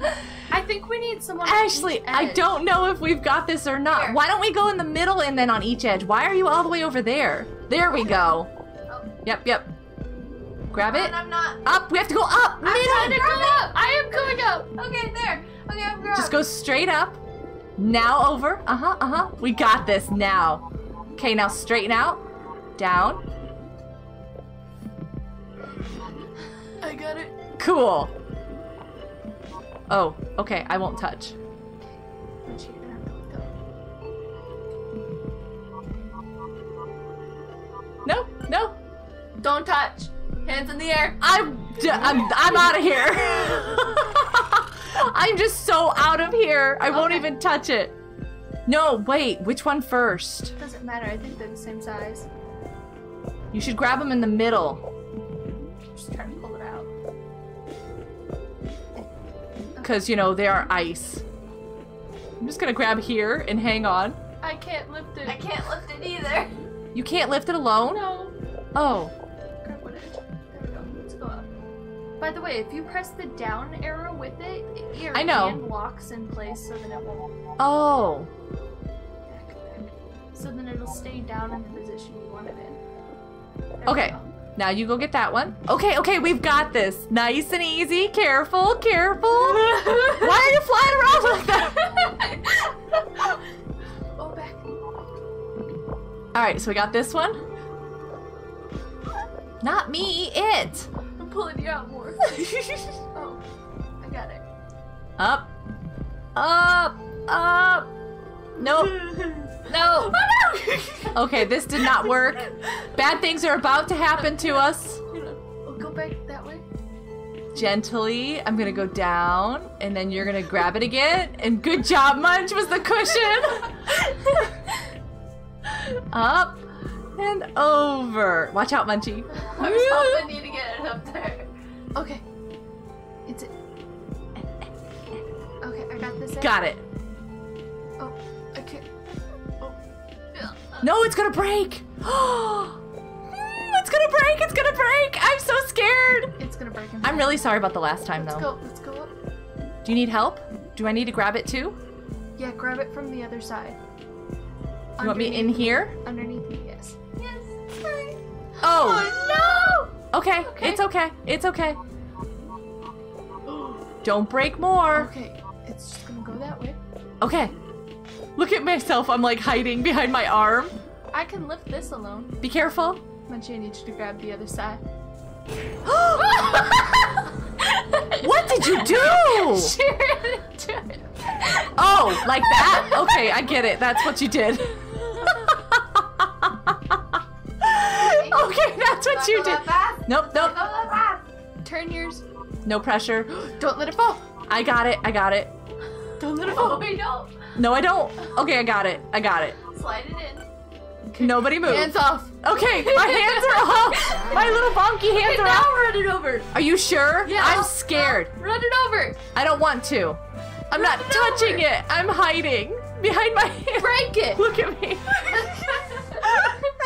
S2: I think we need someone. on
S1: Ashley,
S2: each
S1: I don't know if we've got this or not.
S3: Here.
S1: Why don't we go in the middle and then on each edge? Why are you all the way over there? There we go.
S3: Oh.
S1: Yep, yep. Grab it.
S3: I'm not.
S1: Up. We have to go up.
S3: I'm trying to
S2: Go up. I am going up.
S3: Okay, there. Okay, I'm grabbed.
S1: Just go straight up. Now over. Uh huh. Uh huh. We got this now. Okay, now straighten out. Down.
S2: I got it.
S1: Cool. Oh, okay. I won't touch.
S2: But you're gonna have to let go.
S1: No, no.
S2: Don't touch. Hands in the air.
S1: I'm d- I'm I'm out of here. I'm just so out of here. I won't even touch it. No, wait. Which one first?
S2: Doesn't matter. I think they're the same size.
S1: You should grab them in the middle.
S2: Just trying to pull it out.
S1: Because, you know, they are ice. I'm just gonna grab here and hang on.
S2: I can't lift it.
S3: I can't lift it either.
S1: You can't lift it alone?
S2: No.
S1: Oh.
S2: By the way, if you press the down arrow with it, your
S1: I know.
S2: hand locks in place so then it won't
S1: Oh.
S2: back back. So then it'll stay down in the position you want it in. There
S1: Okay. Now you go get that one. Okay, okay, we've got this. Nice and easy. Careful, careful. Why are you flying around like that?
S2: Oh, back.
S1: All right, so we got this one. Not me, it.
S2: I'm pulling you out more. oh, I got it.
S1: Up, up, up. Nope. No. Oh, okay, this did not work. Bad things are about to happen to us.
S2: Oh, go back that way.
S1: Gently, I'm gonna go down, and then you're gonna grab it again. And good job, Munch was the cushion. Up and over. Watch out, Munchie.
S3: I was helping you to get it up there.
S2: Okay. It's it. Okay, I got this. in.
S1: Got it.
S2: Oh, okay. Oh.
S1: No, it's gonna break. It's gonna break. It's gonna break. I'm so scared.
S2: It's gonna break.
S1: I'm really sorry about the last time, though.
S2: Let's go. Let's go up.
S1: Do you need help? Do I need to grab it too?
S2: Yeah, grab it from the other side.
S1: You want me in here?
S2: Underneath me, yes.
S3: Yes.
S1: Oh. oh.
S2: no!
S1: Okay.
S2: Okay.
S1: It's okay. It's okay. Don't break more.
S2: Okay, it's just gonna go that way.
S1: Okay. Look at myself. I'm like hiding behind my arm.
S2: I can lift this alone.
S1: Be careful.
S2: Munchie, I need you to grab the other side.
S1: What did you do?
S2: She ran into it.
S1: Oh, like that? Okay, I get it. That's what you did. What
S3: Not
S1: you
S3: go
S1: did.
S3: that.
S1: Nope, nope.
S3: go that fast.
S2: Turn yours.
S1: No pressure.
S2: Don't let it fall.
S1: I got it. I got it.
S2: Don't let it
S3: Oh,
S2: fall.
S3: we don't.
S1: No, I don't. Okay, I got it. I got it.
S3: Slide it in.
S1: Nobody move.
S2: Hands off.
S1: Okay, my hands are off. My little bonkie hands are
S2: now
S1: off.
S2: run it over.
S1: Are you sure?
S2: Yeah.
S1: I'm scared.
S2: Run it over.
S1: I don't want to. I'm not
S2: it
S1: touching
S2: over.
S1: it. I'm hiding behind my hand.
S2: Break it.
S1: Look at me.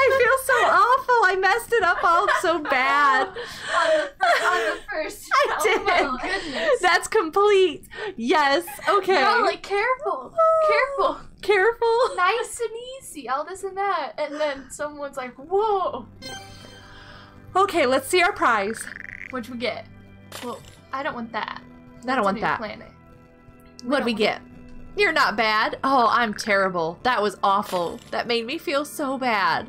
S1: I feel so awful. I messed it up all so bad.
S3: on, the on the first.
S1: I
S3: Oh
S1: did.
S3: my goodness.
S1: That's complete. Yes. Okay.
S2: No, like careful. Careful.
S1: Careful.
S2: Nice and easy. All this and that. And then someone's like, whoa.
S1: Okay, let's see our prize.
S2: What'd we get? Well, I don't want that.
S1: I don't want that.
S2: Planet.
S1: What'd we get? You're not bad. Oh, I'm terrible. That was awful. That made me feel so bad.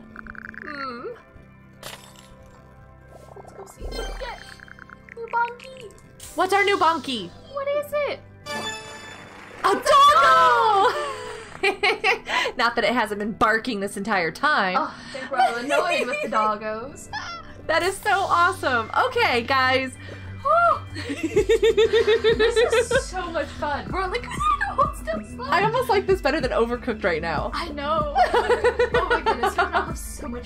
S2: Get. New bonkie.
S1: What's our new bonkie?
S2: What is it?
S1: A doggo! Oh. Not that it hasn't been barking this entire time.
S2: Oh, they were all annoyed with the doggos.
S1: That is so awesome. Okay, guys. Oh.
S2: This is so much fun. We're like, hold still slow.
S1: I almost like this better than Overcooked right now.
S2: I know. oh my goodness,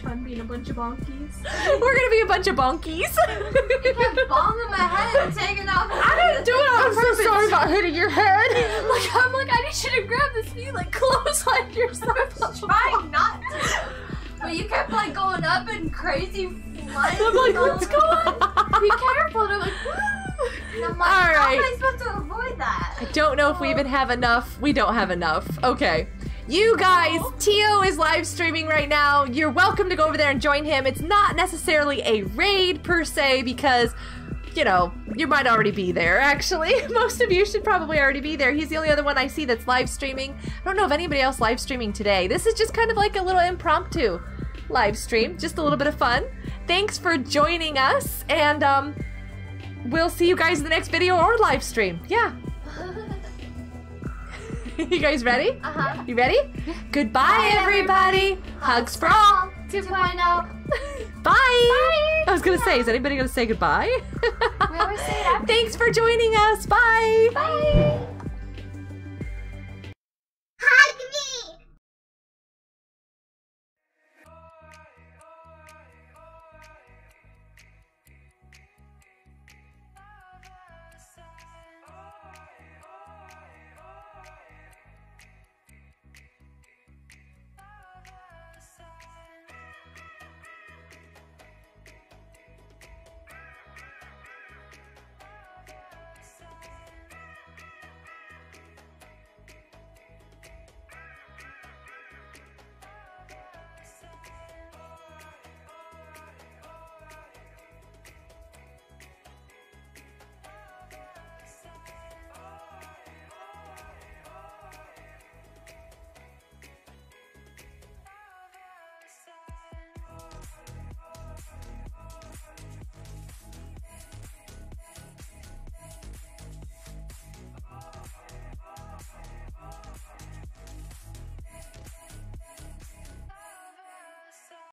S2: we're gonna have so much fun being a bunch of bonkies.
S1: We're gonna be a bunch of bonkies.
S3: kept my head and taking off.
S1: I didn't do it on purpose. So sorry about hitting your head.
S2: Like I'm like, I need you to grab this you like clothesline yourself.
S3: trying not to. But you kept like going up and crazy flying.
S1: I'm like, what's going on?
S2: Be careful. And I'm like,
S3: And I'm like,
S1: All
S3: how am I supposed to avoid that?
S1: I don't know if we oh. even have enough. We don't have enough. Okay. You guys, Tio is live streaming right now. You're welcome to go over there and join him. It's not necessarily a raid per se because, you know, you might already be there actually. Most of you should probably already be there. He's the only other one I see that's live streaming. I don't know of anybody else live streaming today. This is just kind of like a little impromptu live stream, just a little bit of fun. Thanks for joining us and um we'll see you guys in the next video or live stream. Yeah. you guys ready?
S3: Uh huh.
S1: You ready? Goodbye, everybody. Hugs for all.
S3: 2.0.
S1: Bye. I was gonna say, is anybody gonna say goodbye?
S3: We always say it after.
S1: Thanks for joining us. Bye.
S3: Bye.